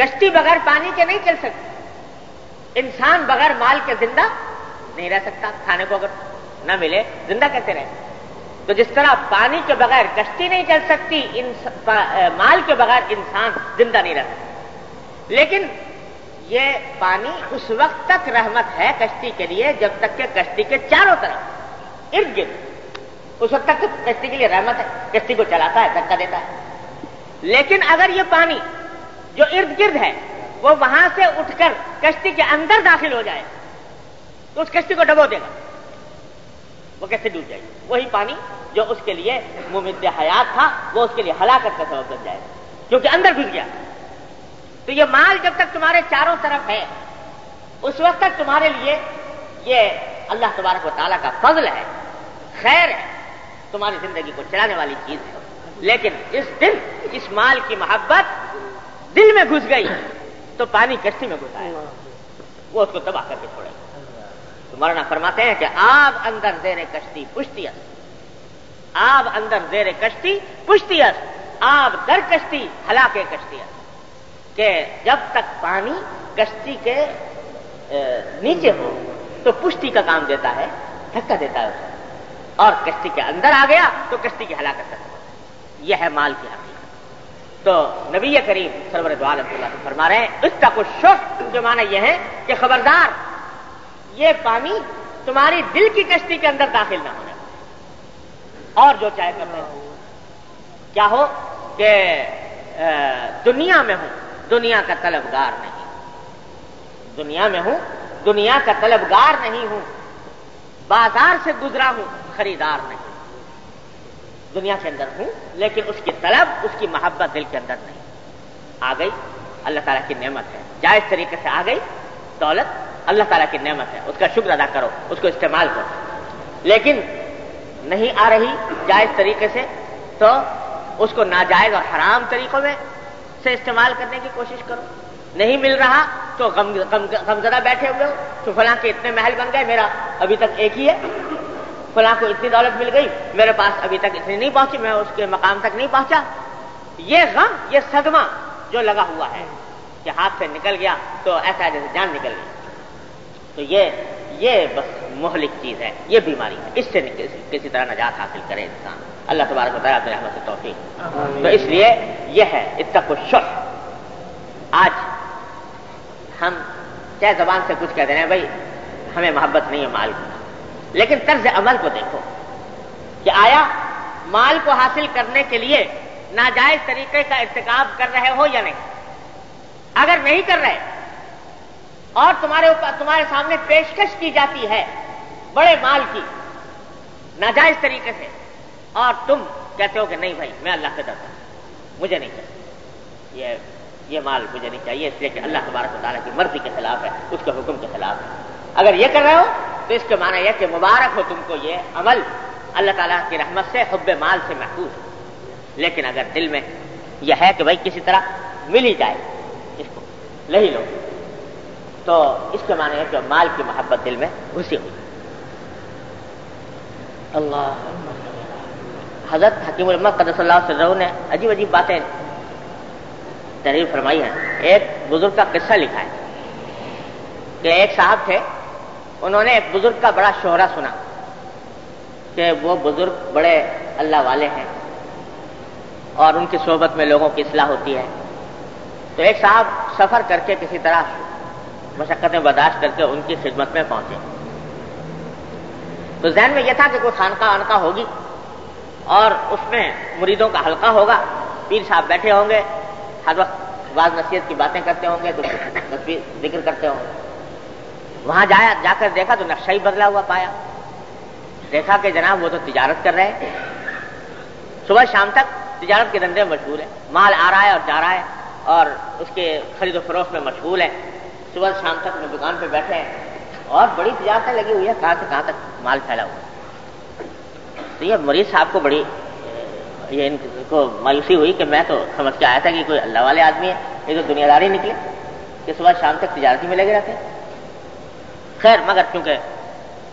कश्ती बगैर पानी के नहीं चल सकती। इंसान बगैर माल के ज़िंदा नहीं रह सकता। खाने को अगर न मिले, ज़िंदा कैसे रहे? तो जिस तरह पानी के बगैर कश्ती नहीं चल सकती इन माल के बगैर इंसान ज़िंदा नहीं रह सकता। लेकिन ये पानी उस वक्त तक रहमत है कश्ती के लिए, जब तक के कश्ती के चारों तरफ़ इर्द गिर्द। उस वक्त तक तो कश्ती के लिए रहमत है, कश्ती को चलाता है, धक्का देता है। लेकिन अगर ये पानी जो इर्द गिर्द है, वो वहाँ से उठकर कश्ती के अंदर दाखिल हो जाए तो उस कश्ती को डबो देगा। वो कैसे डूब जाएगी? वही पानी जो उसके लिए मुमिद हयात था, वो उसके लिए हलाकत का सबब बन जाएगा। क्योंकि अंदर घुस गया। तो ये माल जब तक तुम्हारे चारों तरफ़ है, उस वक्त तक तुम्हारे लिए ये अल्लाह तबारक वाली का फजल है, खैर है। तुम्हारी ज़िंदगी को चलाने वाली चीज़ है। लेकिन इस दिन, इस माल की मोहब्बत दिल में घुस गई तो पानी कश्ती में घुस आएगा वो उसको तबाह करके छोड़ेगा तो मरना फरमाते हैं कि आब अंदर जेरे कश्ती पुश्तियस आब अंदर जेरे कश्ती पुश्तियस आब दर कश्ती, हलाके कश्तियस कि जब तक पानी कश्ती के नीचे हो तो पुष्टि का काम देता है, धक्का देता है उसे। और कश्ती के अंदर आ गया तो कश्ती की हलाकत करता यह है माल की हकीकत। तो नबी करीम सरवर फरमा रहे हैं इसका कुछ शोक जो माना यह है कि खबरदार ये पानी तुम्हारी दिल की कश्ती के अंदर दाखिल ना होने। और जो चाहे करते रहो क्या हो? कि दुनिया में हूँ, दुनिया का तलबगार नहीं। दुनिया में हूँ, दुनिया का तलबगार नहीं हूँ। बाज़ार से गुजरा हूँ, खरीदार नहीं। दुनिया के अंदर हूँ, लेकिन उसकी तलब, उसकी मोहब्बत दिल के अंदर नहीं। आ गई। अल्लाह ताला की नेमत है। जायज़ तरीके से आ गई। दौलत अल्लाह ताला की नेमत है। उसका शुक्र अदा करो, उसको इस्तेमाल करो। लेकिन नहीं आ रही जायज़ तरीके से तो उसको नाजायज और हराम तरीकों में से इस्तेमाल करने की कोशिश करो। नहीं मिल रहा तो गम गमजदा बैठे हुए हो तो फला के इतने महल बन गए, मेरा अभी तक एक ही है। फला को इतनी दौलत मिल गई, मेरे पास अभी तक इतनी नहीं पहुँची, मैं उसके मकाम तक नहीं पहुँचा। ये गम, ये सदमा जो लगा हुआ है कि हाथ से निकल गया तो ऐसा जैसे जान निकल गई। तो ये ये बस मोहलिक चीज़ है ये बीमारी है। इससे किसी, किसी तरह नजात हासिल करे इंसान। अल्लाह तबारक बताया अपने रहमत से तोफीक। तो इसलिए यह है इतना कुछ आज हम चाहे जबान से कुछ कह दे रहे हैं भाई हमें मोहब्बत नहीं है माल की। लेकिन तर्ज अमल को देखो कि आया माल को हासिल करने के लिए नाजायज तरीके का इर्तकाब कर रहे हो या नहीं? अगर नहीं कर रहे, और तुम्हारे ऊपर, तुम्हारे सामने पेशकश की जाती है, बड़े माल की, नाजायज तरीके से, और तुम कहते हो कि नहीं भाई, मैं अल्लाह से डरता मुझे नहीं चाहिए। ये ये माल मुझे नहीं चाहिए, इसलिए कि अल्लाह तबारक ताला की मर्ज़ी के खिलाफ है, उसके हुक्म के खिलाफ है। अगर ये कर रहे हो तो इसके माना यह कि मुबारक हो तुमको ये अमल। अल्लाह ताला की रहमत से हुब माल से महफूज लेकिन अगर दिल में यह है कि भाई किसी तरह मिल ही जाए ले ही लो तो इसके माने है कि माल की मोहब्बत दिल में घुसी हुई। अल्लाह हज़रत हकीम कदसल्ला ने अजीब अजीब बातें तहरीर फरमाई है। एक बुज़ुर्ग का किस्सा लिखा है कि एक साहब थे, उन्होंने एक बुज़ुर्ग का बड़ा शोहरा सुना कि वो बुज़ुर्ग बड़े अल्लाह वाले हैं और उनकी सोहबत में लोगों की इसलाह होती है। तो एक साहब सफ़र करके किसी तरह मशक्क़तें बर्दाश्त करके उनकी खिदमत में पहुँचे। तो जहन में यह था कि कोई खानका वानका होगी और उसमें मुरीदों का हल्का होगा, पीर साहब बैठे होंगे, हर वक्त बाज नसीहत की बातें करते होंगे तो तस्वीर ज़िक्र करते होंगे। वहाँ जाया, जाकर देखा तो नक्शा ही बदला हुआ पाया। देखा कि जनाब वो तो तिजारत कर रहे हैं। सुबह शाम तक तिजारत के धंधे मशहूर है। माल आ रहा है और जा रहा है। और उसके खरीदो फरोख्त में मशगूल है। सुबह शाम तक में दुकान पे बैठे हैं और बड़ी तिजारतें लगी हुई है, कहाँ से कहाँ तक माल फैला हुआ तो ये मरीज़ साहब को बड़ी, ये इनको मायूसी हुई कि मैं तो समझ के आया था कि कोई अल्लाह वाले आदमी है, ये तो दुनियादारी निकले, कि सुबह शाम तक तिजारती में लगे रहते खैर, मगर क्योंकि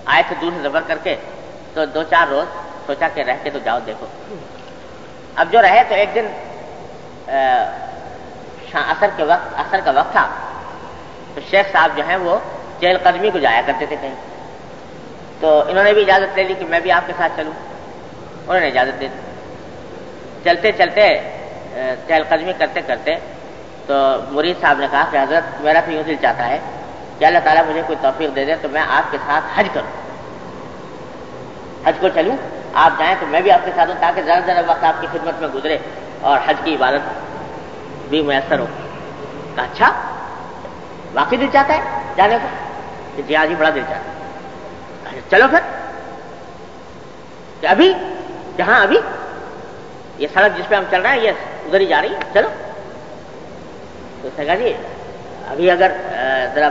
आए थे दूर से जबर करके तो दो चार रोज सोचा कि रह के तो जाओ देखो। अब जो रहे तो एक दिन असर के वक्त, असर का वक्त था। तो शेख साहब जो है वो चहलकदमी को जाया करते थे कहीं। तो इन्होंने भी इजाज़त ले ली कि मैं भी आपके साथ चलूँ। उन्होंने इजाज़त दे दी। चलते चलते चहलकदमी करते करते तो मुरीद साहब ने कहा कि हज़रत, मेरा तो यूँ दिल चाहता है कि अल्लाह ताला मुझे कोई तोफीक दे दे तो मैं आपके साथ हज करूँ। हज को चलूँ, आप जाएँ तो मैं भी आपके साथ हूँ, ताकि ज़्यादा ज़्यादा वक्त आपकी खिदमत में गुजरे और हज की इबादत भी मैसर हो अच्छा वाकई दिल चाहता है जाने को? जी आज ही बड़ा दिल चाहता है। चलो फिर। अभी, जहाँ अभी, ये सड़क जिस पे हम चल रहे हैं, ये उधर ही जा रही है, चलो। तो सगा जी, अभी अगर जरा,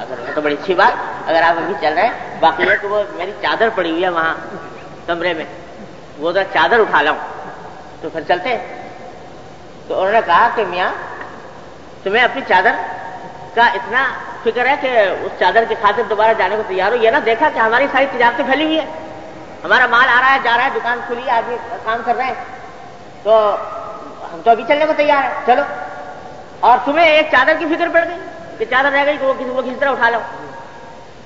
अगर तो बड़ी अच्छी बात, अगर आप अभी चल रहे हैं बाकी है तो वो मेरी चादर पड़ी हुई है वहाँ कमरे में। वो जरा चादर उठा लाऊं। तो फिर चलते तो उन्होंने कहा कि मियाँ, तुम्हें अपनी चादर का इतना फ़िक्र है कि उस चादर की खातिर दोबारा जाने को तैयार हो? ये ना देखा कि हमारी सारी तजारतें फैली हुई है। हमारा माल आ रहा है, जा रहा है, दुकान खुली आदमी काम कर रहे हैं। तो हम तो अभी चलने को तैयार है। चलो। और तुम्हें एक चादर की फ़िक्र पड़ गई कि चादर रह गई कि वो किसी वो किसी तरह उठा लो।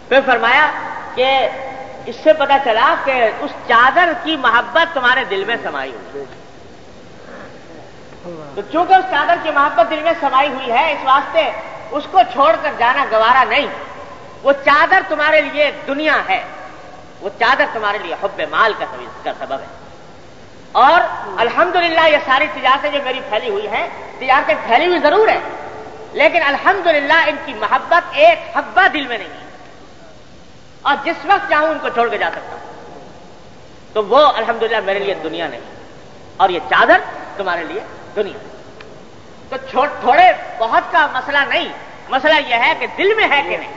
फिर फरमाया कि इससे पता चला कि उस चादर की मोहब्बत तुम्हारे दिल में समाई हुई तो चूँकि उस चादर की मोहब्बत दिल में समाई हुई है इस वास्ते उसको छोड़कर जाना गवारा नहीं। वो चादर तुम्हारे लिए दुनिया है। वो चादर तुम्हारे लिए हब्बे माल का, का सबब है। और अल्हम्दुलिल्लाह ये सारी तिजारतें जो मेरी फैली हुई हैं तिजारतें फैली हुई ज़रूर है। लेकिन अल्हम्दुलिल्लाह इनकी मोहब्बत एक हब्बा दिल में नहीं है। और जिस वक्त चाहूँ उनको छोड़ के जा सकता हूँ। तो वो अल्हम्दुलिल्लाह मेरे लिए दुनिया नहीं और ये चादर तुम्हारे लिए दुनिया। तो छोट थोड़े बहुत का मसला नहीं। मसला यह है कि दिल में है कि नहीं।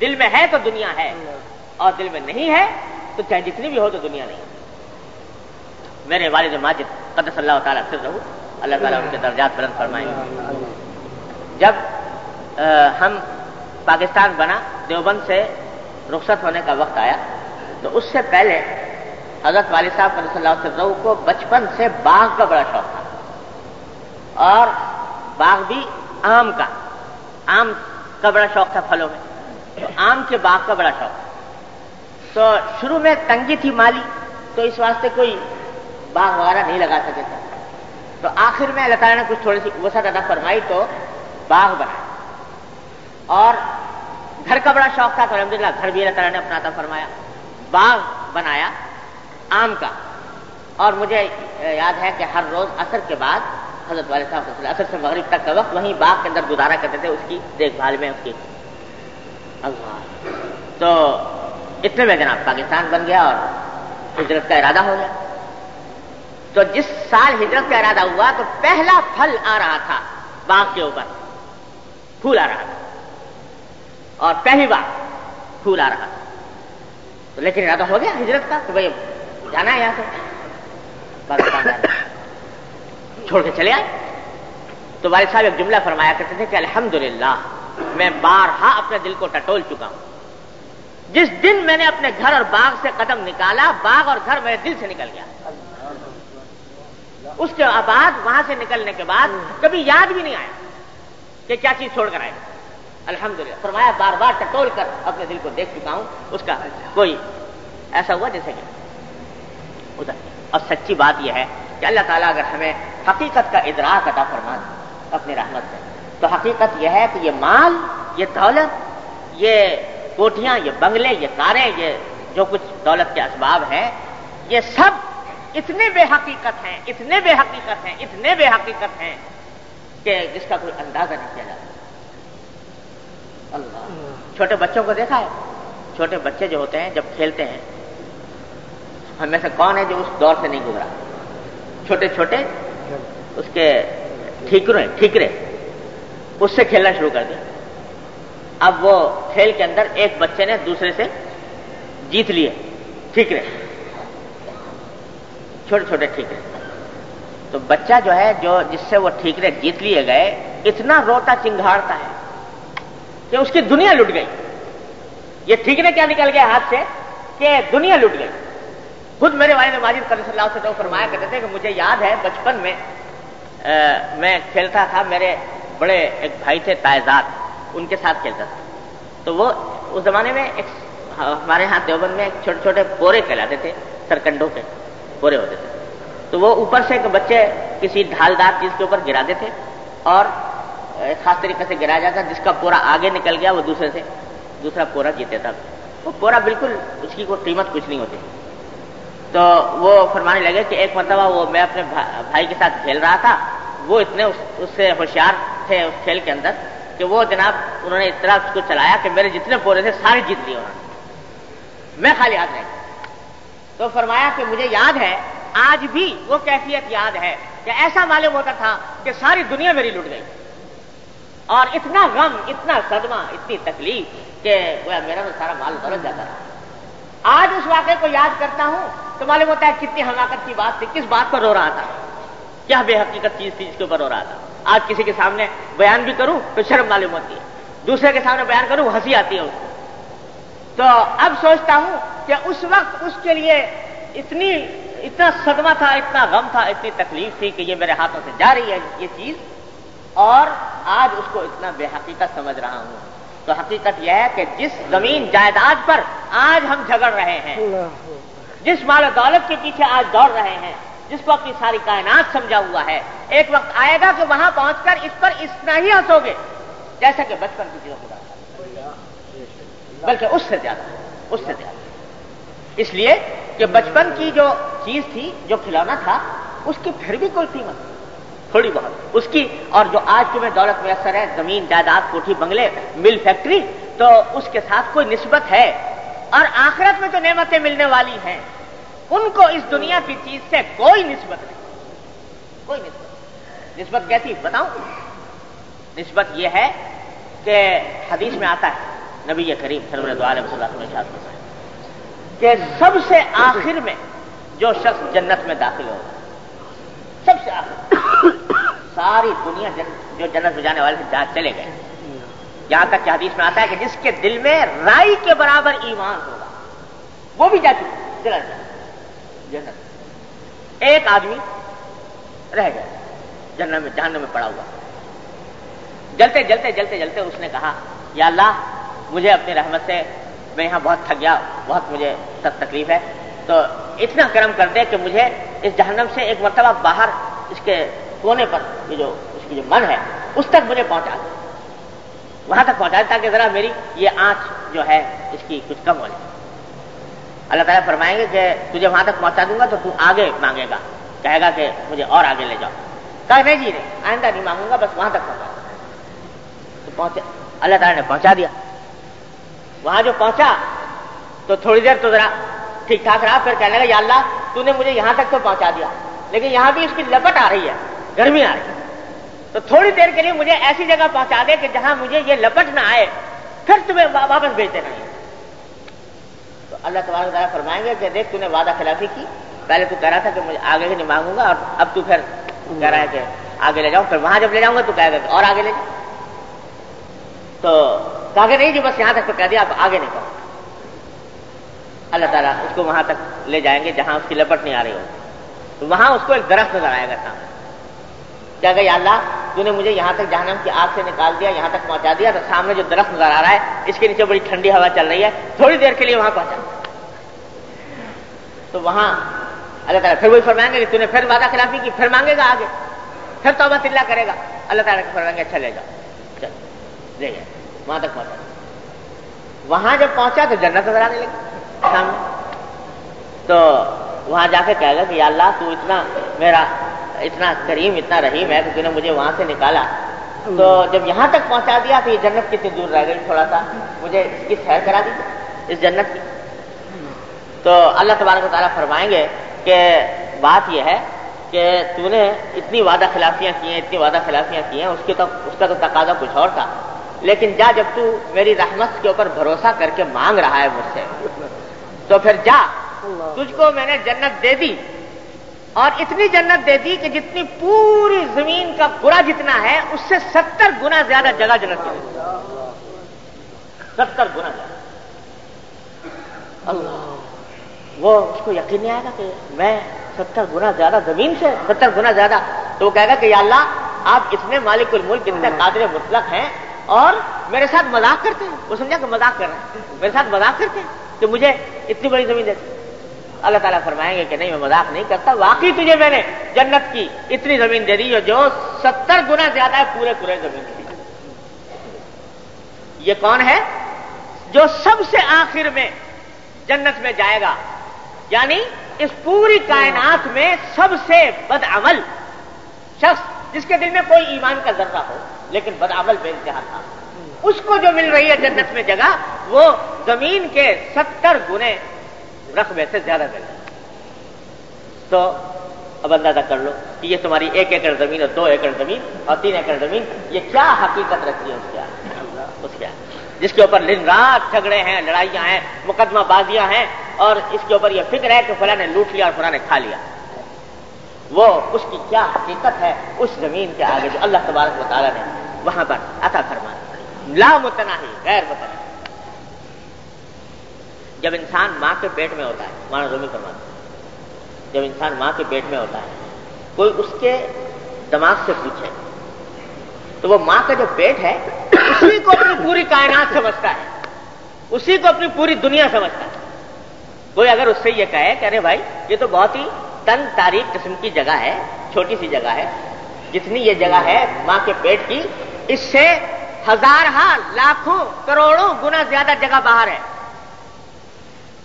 दिल में है तो दुनिया है और दिल में नहीं है तो चाहे जितनी भी हो तो दुनिया नहीं। मेरे वालिद माजिद कदस अल्लाह ताला फिर रहू। अल्लाह ताला उनके दर्जात बुलंद फरमाएँगे। जब आ, हम पाकिस्तान बना देवबंद से रुखसत होने का वक्त आया तो उससे पहले हज़रत वालिद साहब कदस अल्लाह को बचपन से बाघ का बड़ा शौक था। और बाघ भी आम का। आम का बड़ा शौक था फलों में। तो आम के बाग का बड़ा शौक। तो शुरू में तंगी थी माली तो इस वास्ते कोई बाग वगैरह नहीं लगा सके थे। तो आखिर में अल्लाह ने कुछ थोड़ी सी वसत अदा फरमाई तो बाग बनाया और घर का बड़ा शौक था तो अलहमदिल्ला घर भी अल्लाह ने अपना अदा फरमाया, बाग बनाया आम का। और मुझे याद है कि हर रोज असर के बाद हज़रत वाले साहब असर से मगरब तक का वक्त वहीं बाग के अंदर गुजारा करते थे, उसकी देखभाल में, उसकी। अल्लाह। तो इतने में जनाब पाकिस्तान बन गया और हिजरत का इरादा हो गया। तो जिस साल हिजरत का इरादा हुआ तो पहला फल आ रहा था, बाग के ऊपर। फूल आ रहा था। और पहली बार फूल आ रहा था। तो लेकिन इरादा हो गया हिजरत का तो भाई जाना है यहाँ से। पाकिस्तान छोड़ के चले आए। तो वाले साहब एक जुमला फरमाया करते थे कि अल्हम्दुलिल्लाह, मैं बारहा अपने दिल को टटोल चुका हूँ। जिस दिन मैंने अपने घर और बाग से कदम निकाला, बाग और घर मेरे दिल से निकल गया। उसके बाद, वहाँ से निकलने के बाद कभी याद भी नहीं आया कि क्या चीज़ छोड़कर आए। अल्हम्दुलिल्लाह, फरमाया बार बार टटोल कर अपने दिल को देख चुका हूँ। उसका कोई ऐसा हुआ जैसे कि उधर। और सच्ची बात यह है कि अल्लाह ताला अगर हमें हकीकत का इदराक अता फरमा अपनी रहमत से तो हकीकत यह है कि ये माल, ये दौलत, ये कोठियाँ, ये बंगले, ये कारें, ये जो कुछ दौलत के असबाब हैं, ये सब इतने बेहकीकत हैं, इतने बेहकीकत हैं, इतने बेहकीकत हैं कि जिसका कोई अंदाज़ा नहीं किया जाता। छोटे बच्चों को देखा है? छोटे बच्चे जो होते हैं, जब खेलते हैं हम से कौन है जो उस दौर से नहीं गुजरा? छोटे छोटे उसके ठीकरे ठीकरे। उससे खेलना शुरू कर दिया। अब वो खेल के अंदर एक बच्चे ने दूसरे से जीत लिए ठीक रहे छोटे छोटे ठीक रहे तो बच्चा जो है, जो जिससे वो ठीक रहे जीत लिए गए, इतना रोता चिंगाड़ता है कि उसकी दुनिया लुट गई। ये ठीक ने क्या निकल गया हाथ से? कि दुनिया लुट गई। खुद मेरे वाले माजिद सल्लल्लाहु से तो फरमाया करते थे कि मुझे याद है बचपन में आ, मैं खेलता था मेरे बड़े एक भाई थे तायजाद उनके साथ खेलता था। तो वो उस जमाने में एक हमारे यहाँ देवबंद में छोटे छोटे पोरे कहलाते थे सरकंडों के पोरे होते थे। तो वो ऊपर से बच्चे किसी ढालदार चीज़ के ऊपर गिराते थे और खास तरीके से गिराया जाता जिसका पोरा आगे निकल गया वो दूसरे से दूसरा पोरा जीते था वो पोरा बिल्कुल उसकी कोई कीमत कुछ नहीं होती। तो वो फरमाने लगे कि एक मरतबा वो मैं अपने भाई के साथ खेल रहा था वो इतने उस, उससे होशियार थे उस खेल के अंदर कि वो जनाब उन्होंने तरह उसको चलाया कि मेरे जितने पोरे थे सारे जीत लिए उन्होंने। मैं खाली हाथ नहीं। तो फरमाया कि मुझे याद है आज भी वो कैफियत याद है कि ऐसा मालूम होता था कि सारी दुनिया मेरी लुट गई। और इतना गम इतना सदमा इतनी तकलीफ़ कि मेरा तो सारा माल बरस जाता था आज उस वाक्य को याद करता हूँ तो मालूम होता है कितनी हमाकत की बात थी, किस बात पर रो रहा था। क्या बेहकीकत चीज़ थी जिसके ऊपर हो रहा था। आज किसी के सामने बयान भी करूँ तो शर्म मालूम होती है। दूसरे के सामने बयान करूँ, हँसी आती है उसको। तो अब सोचता हूँ कि उस वक्त उसके लिए इतनी, इतना सदमा था, इतना गम था, इतनी तकलीफ़ थी कि ये मेरे हाथों से जा रही है ये चीज़, और आज उसको इतना बेहकीकत समझ रहा हूँ। तो हकीकत यह है कि जिस ज़मीन जायदाद पर आज हम झगड़ रहे हैं जिस माल दौलत के पीछे आज दौड़ रहे हैं जिसको अपनी सारी कायनात समझा हुआ है एक वक्त आएगा कि वहाँ पहुंचकर इस पर इतना ही हंसोगे जैसा कि बचपन की चीज़ों को बल्कि उससे ज़्यादा उससे ज़्यादा। इसलिए कि बचपन की जो चीज़ थी जो खिलौना था उसकी फिर भी कोई कीमत थोड़ी बहुत। उसकी और जो आज तुम्हें दौलत मैसर है, ज़मीन, जायदाद, कोठी, बंगले, मिल फैक्ट्री तो उसके साथ कोई निस्बत है। और आखिरत में जो नेमतें मिलने वाली हैं, उनको इस दुनिया की चीज़ से कोई निस्बत नहीं। कोई निस्बत। निस्बत कैसी? बताऊँ। निस्बत यह है कि हदीस में आता है, नबी करीम सरवर कि सबसे आखिर में जो शख्स जन्नत में दाखिल होगा सारी दुनिया जन, जो जन्नत में जाने वाले जा चले गए। यहाँ तक हदीस में आता है कि जिसके दिल में राई के बराबर ईमान होगा वो भी जा चुके जन्नत। एक आदमी रह गया जन्नत में जहन्नम में पड़ा हुआ। जलते जलते जलते जलते उसने कहा या अल्लाह मुझे अपनी रहमत से मैं यहाँ बहुत थक गया बहुत मुझे सब तकलीफ़ है। तो इतना कर्म कर दे कि मुझे इस जहन्नम से एक मरतबा बाहर इसके कोने पर, ये जो, उसकी जो मन है, उस तक मुझे पहुँचा दे। वहाँ तक पहुँचा दे ताकि जरा मेरी ये आँच जो है, इसकी कुछ कम हो जाए। अल्लाह ताला फरमाएँगे कि तुझे वहाँ तक पहुँचा दूँगा तो तू आगे मांगेगा। कहेगा कि मुझे और आगे ले जाओ। कहा, नहीं जी, नहीं, आइंदा नहीं मांगूँगा, बस वहाँ तक पहुँचा तो पहुँचे, अल्लाह ताला ने पहुँचा दिया। वहाँ जो पहुँचा तो थोड़ी देर तो जरा ठीक ठाक रहा, फिर कहने लगा, या अल्लाह, तूने मुझे यहाँ तक तो पहुँचा दिया। लेकिन यहाँ भी उसकी लपट आ रही है। गर्मी आ रही। तो थोड़ी देर के लिए मुझे ऐसी जगह पहुँचा दे कि जहाँ मुझे ये लपट ना आए, फिर तुम्हें वापस भेज देना तो अल्लाह तबारा फरमाएँगे कि देख, तूने वादा खिलाफी की। पहले तू कह रहा था कि मुझे आगे ही नहीं मांगूँगा, और अब तू फिर कह रहा है कि आगे ले जाऊँ। फिर वहाँ जब ले जाऊँगा तो कहेगा और आगे ले जाओ तो कहा नहीं जी, बस यहाँ तक तो कह दिया आप आगे नहीं कहो अल्लाह ताला उसको वहाँ तक ले जाएँगे, जहाँ उसकी लपट नहीं आ रही हो तो वहाँ उसको एक दरख्त नज़र आएगा सामने। क्या कहा अल्लाह, तूने मुझे यहाँ तक जहनम की आग से निकाल दिया, यहाँ तक पहुँचा दिया तो सामने जो दरख्त नज़र आ रहा है, इसके नीचे बड़ी ठंडी हवा चल रही है, थोड़ी देर के लिए वहाँ पहुँचा। तो वहाँ अल्लाह ताला फिर वही फरमाएँगे कि तूने फिर वादा खिलाफी की, फिर मांगेगा आगे, फिर तोबा तिल्ला करेगा। अल्लाह ताला फरमाएँगे अच्छा ले जाओ, चल, ले वहाँ तक पहुँचा। वहाँ जब पहुँचा तो जन्नत नज़र आने लगी, सामने। तो वहाँ जाके कहेगा कि अल्लाह, तू इतना मेरा इतना करीम इतना रहीम है कि तूने मुझे वहाँ से निकाला। तो जब यहाँ तक पहुँचा दिया तो ये जन्नत कितनी दूर रह गई थोड़ा सा। मुझे इसकी सैर करा दी इस जन्नत की। तो अल्लाह तबारक तारा फरमाएँगे कि बात यह है कि तूने इतनी वादा खिलाफियाँ की हैं इतनी वादा खिलाफियाँ की हैं उसके तो उसका तो तकाजा कुछ और था। लेकिन जा जब तू मेरी रहमत के ऊपर भरोसा करके मांग रहा है मुझसे तो फिर जा। तुझको मैंने जन्नत दे दी। और इतनी जन्नत दे दी कि जितनी पूरी ज़मीन का बुरा जितना है उससे सत्तर गुना ज़्यादा जगह जन्नत की सत्तर गुना ज़्यादा। अल्लाह। वो उसको यकीन नहीं आएगा कि मैं सत्तर गुना ज़्यादा ज़मीन से सत्तर गुना ज़्यादा। तो वो कहेगा कि अल्लाह आप इतने मालिक मुल्क इतने कादर मुतलक हैं और मेरे साथ मज़ाक करते हैं। वो समझा कि मज़ाक कर रहे हैं। मेरे साथ मज़ाक करते हैं कि मुझे इतनी बड़ी ज़मीन देते अल्लाह ताला फरमाएँगे कि नहीं, मैं मज़ाक नहीं करता। वाकई तुझे मैंने जन्नत की इतनी ज़मीन दे दी जो सत्तर गुना ज़्यादा है, पूरे पूरे ज़मीन की। ये कौन है जो सबसे आखिर में जन्नत में जाएगा? यानी इस पूरी कायनात में सबसे बदअमल शख्स जिसके दिल में कोई ईमान का जर्रा हो, लेकिन बदअमल बेनतहा था। उसको जो मिल रही है जन्नत में जगह, वो ज़मीन के सत्तर गुने रकबे से ज़्यादा मिल तो अब अंदाज़ा कर लो कि ये तुम्हारी एक एकड़ ज़मीन और दो एकड़ ज़मीन और तीन एकड़ ज़मीन, ये क्या हकीकत रखती है उसके उसके जिसके ऊपर दिन रात झगड़े हैं, लड़ाइयाँ हैं मुकदमा बाजियाँ हैं, और इसके ऊपर यह फ़िक्र है कि फला ने लूट लिया और फला ने खा लिया। वो, उसकी क्या हकीकत है उस ज़मीन के आगे जो अल्लाह तबारक वाली ने वहाँ पर अता फरमा ला मुतना ही गैर मुतना जब इंसान माँ के पेट में होता है माना रूमी फरमाते जब इंसान माँ के पेट में होता है, कोई उसके दिमाग से पूछे तो वो माँ का जो पेट है, उसी को अपनी पूरी कायनात समझता है। उसी को अपनी पूरी दुनिया समझता है। कोई अगर उससे ये कहे कि अरे भाई, ये तो बहुत ही तन तारीख किस्म की जगह है, छोटी सी जगह है, जितनी ये जगह है माँ के पेट की, इससे हज़ार हा लाखों करोड़ों गुना ज़्यादा जगह बाहर है।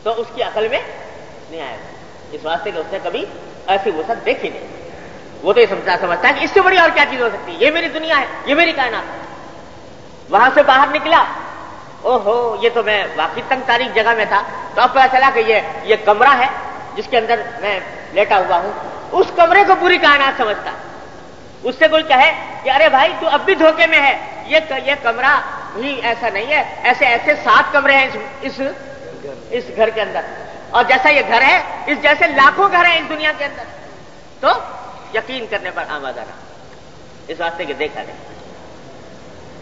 तो उसकी अकल में नहीं आएगा इस वास्ते कि उसने कभी ऐसी वसत देखी नहीं। वो तो ये समझता समझता है कि इससे बड़ी और क्या चीज़ हो सकती है? ये मेरी दुनिया है, ये मेरी कायनात है। वहाँ से बाहर निकला। ओहो, ये तो मैं वाकई तंग तारीख जगह में था। तो अब पता चला कि ये ये कमरा है, जिसके अंदर मैं लेटा हुआ हूँ। उस कमरे को पूरी कायनात समझता उससे कोई कहे कि, अरे भाई, तू अब भी धोखे में है। ये ये कमरा भी ऐसा नहीं है। ऐसे ऐसे सात कमरे हैं इस इस इस घर के अंदर। और जैसा ये घर है, इस जैसे लाखों घर हैं इस दुनिया के अंदर। तो यकीन करने पर आमादा रहा इस वास्ते के देखा नहीं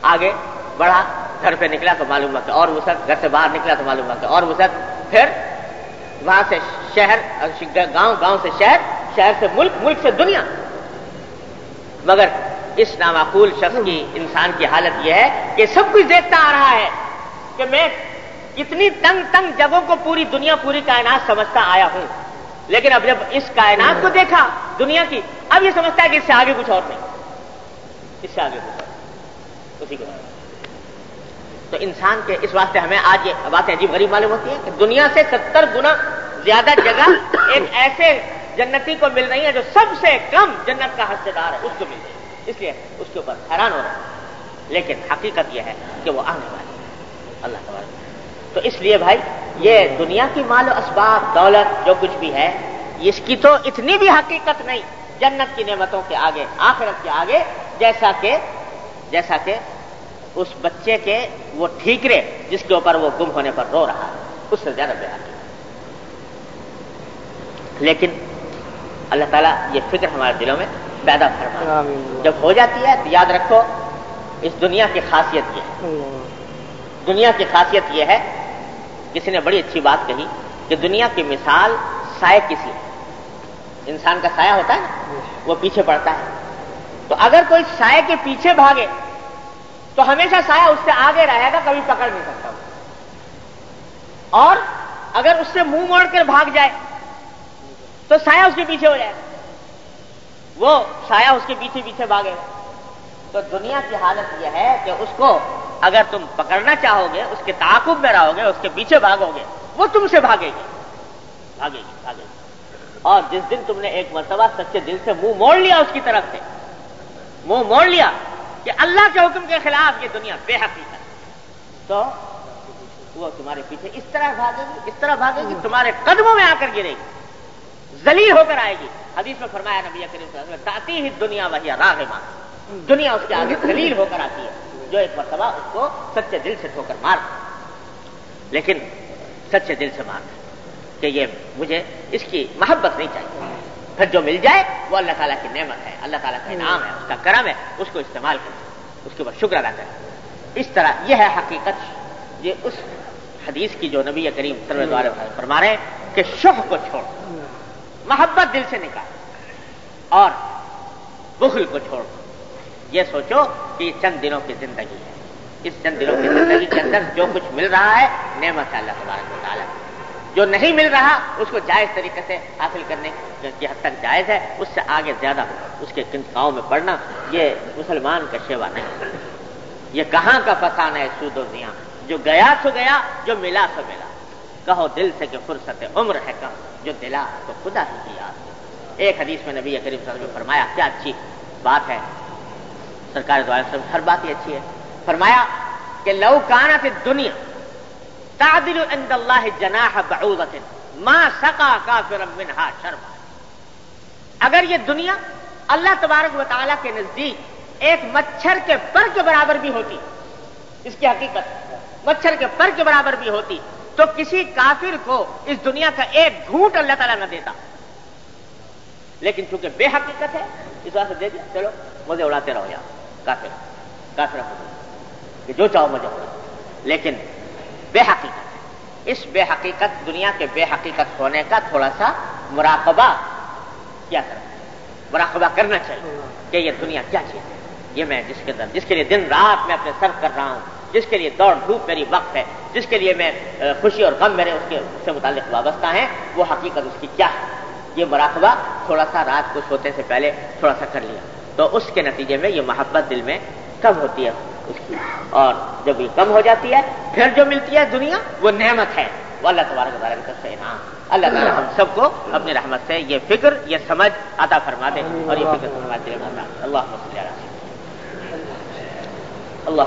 आगे बढ़ा घर पे निकला तो मालूम हुआ और वसत घर से बाहर निकला तो मालूम हुआ और वसत फिर वहाँ से शहर गाँव गाँव से शहर शहर से मुल्क मुल्क से दुनिया। मगर इस नामाकूल शख्स की, इंसान की हालत यह है कि सब कुछ देखता आ रहा है कि मैं कितनी तंग तंग जगहों को पूरी दुनिया, पूरी कायनात समझता आया हूँ। लेकिन अब जब इस कायनात को देखा, दुनिया की, अब ये समझता है कि इससे आगे कुछ और नहीं। इससे आगे कुछ और उसी के बाद तो इंसान के इस वास्ते हमें आज ये बातें अजीब गरीब मालूम होती है कि दुनिया से सत्तर गुना ज़्यादा जगह एक ऐसे जन्नती को मिल रही है जो सबसे कम जन्नत का हिस्सेदार है, उसको मिल रही है। इसलिए उसके ऊपर हैरान हो रहा है। लेकिन हकीकत यह है कि वो आने वाली है। अल्लाह तबार तो इसलिए भाई ये दुनिया की माल असबाब दौलत जो कुछ भी है इसकी तो इतनी भी हकीकत नहीं जन्नत की नेमतों के आगे आखिरत के आगे जैसा के जैसा के उस बच्चे के वो ठीकरे जिसके ऊपर वो गुम होने पर रो रहा है उससे ज़्यादा बेहतर लेकिन अल्लाह ताला ये फ़िक्र हमारे दिलों में पैदा फरमा जब हो जाती है तो याद रखो इस दुनिया की खासियत ये है। दुनिया की खासियत यह है किसी ने बड़ी अच्छी बात कही कि दुनिया की मिसाल साय किसी इंसान का साया होता है ना, वो पीछे पड़ता है। तो अगर कोई साय के पीछे भागे तो हमेशा साया उससे आगे रहेगा, कभी पकड़ नहीं सकता और अगर उससे मुँह मोड़कर भाग जाए तो साया उसके पीछे हो जाएगा। वो साया उसके पीछे पीछे भागेगा। तो दुनिया की हालत यह है कि उसको अगर तुम पकड़ना चाहोगे, उसके ताकुब में रहोगे, उसके पीछे भागोगे, वो तुमसे भागेगी। भागेगी भागेगी। और जिस दिन तुमने एक मरतबा सच्चे दिल से मुँह मोड़ लिया उसकी तरफ़ से, मुँह मोड़ लिया कि अल्लाह के हुक्म के खिलाफ ये दुनिया बेहकीकत तो वो तुम्हारे पीछे इस तरह भागेगी, इस तरह भागेगी, तुम्हारे कदमों में आकर गिरेगी, जलील होकर आएगी। हदीस में फरमाया नबी करीम ताती ही दुनिया वही राह दुनिया उसके आगे जलील होकर आती है। जो एक मरतबा उसको सच्चे दिल से ठोकर मार। लेकिन सच्चे दिल से मार कि ये मुझे इसकी मोहब्बत नहीं चाहिए। फिर जो मिल जाए वो अल्लाह ताला की नेमत है अल्लाह ताला का इनाम है उसका करम है उसको इस्तेमाल करें उसके ऊपर शुक्र अदा करें। इस तरह यह है हकीकत ये उस हदीस की जो नबी करीम द्वारा फरमा रहे कि शुह को छोड़ मोहब्बत दिल से निकाल और बुखल को छोड़। ये सोचो कि चंद दिनों की ज़िंदगी है। इस चंद दिनों की ज़िंदगी के अंदर जो कुछ मिल रहा है, नेमत अल्लाह तबारक जो नहीं मिल रहा, उसको जायज़ तरीके से हासिल करने की हद तक जायज़ है, उससे आगे ज़्यादा उसके गाँव में पढ़ना ये मुसलमान का सेवा नहीं। ये कहाँ का फसान है सूदो दिया जो गया सो गया, जो मिला सो मिला। कहो दिल से कि फुर्सत उम्र है कम, जो दिला तो खुदा ही की याद। एक हदीस में नबी करीम ने फरमाया, क्या अच्छी बात है सरकार द्वारा हर बात ही अच्छी है। फरमाया कि लव कानत दुनिया, तादिल जनाह बऊदतिन, माँ सका काफिर मिनहा शर्मा। अगर ये दुनिया अल्लाह तबारक वाली के नज़दीक एक मच्छर के पर के बराबर भी होती, इसकी हकीकत, मच्छर के पर के बराबर भी होती तो किसी काफिर को इस दुनिया का एक घूट अल्लाह ताला न देता। लेकिन चूँकि बेहकीकत है, इस से दे दिया चलो, मुझे उड़ाते रहो यहाँ। काफिर काफिर कि जो चाहो मुझे लेकिन बेहकीकत, इस बेहकीकत, दुनिया के बेहकीकत होने का थोड़ा सा मुराकबा क्या करना मुराकबा करना चाहिए कि ये दुनिया क्या चीज़ है। ये मैं जिसके अंदर जिसके लिए दिन रात मैं अपने सर कर रहा हूँ, जिसके लिए दौड़ धूप मेरी वक्त है, जिसके लिए मैं खुशी और गम मेरे उसके, उससे मुतालिक वाबस्ता है, वो हकीकत उसकी क्या है? ये मुराकबा थोड़ा सा रात को सोते से पहले थोड़ा सा कर लिया। तो उसके नतीजे में ये मोहब्बत दिल में कब होती है उसकी और जब ये कम हो जाती है फिर जो मिलती है दुनिया वो नेमत है वो अल्लाह तबारक तबारक का से इनाम अल्लाह ताला हम सबको अपनी रहमत से ये फिक्र ये समझ अता फरमा दे और ये फिक्र फरमा दे अल्लाह अल्लाह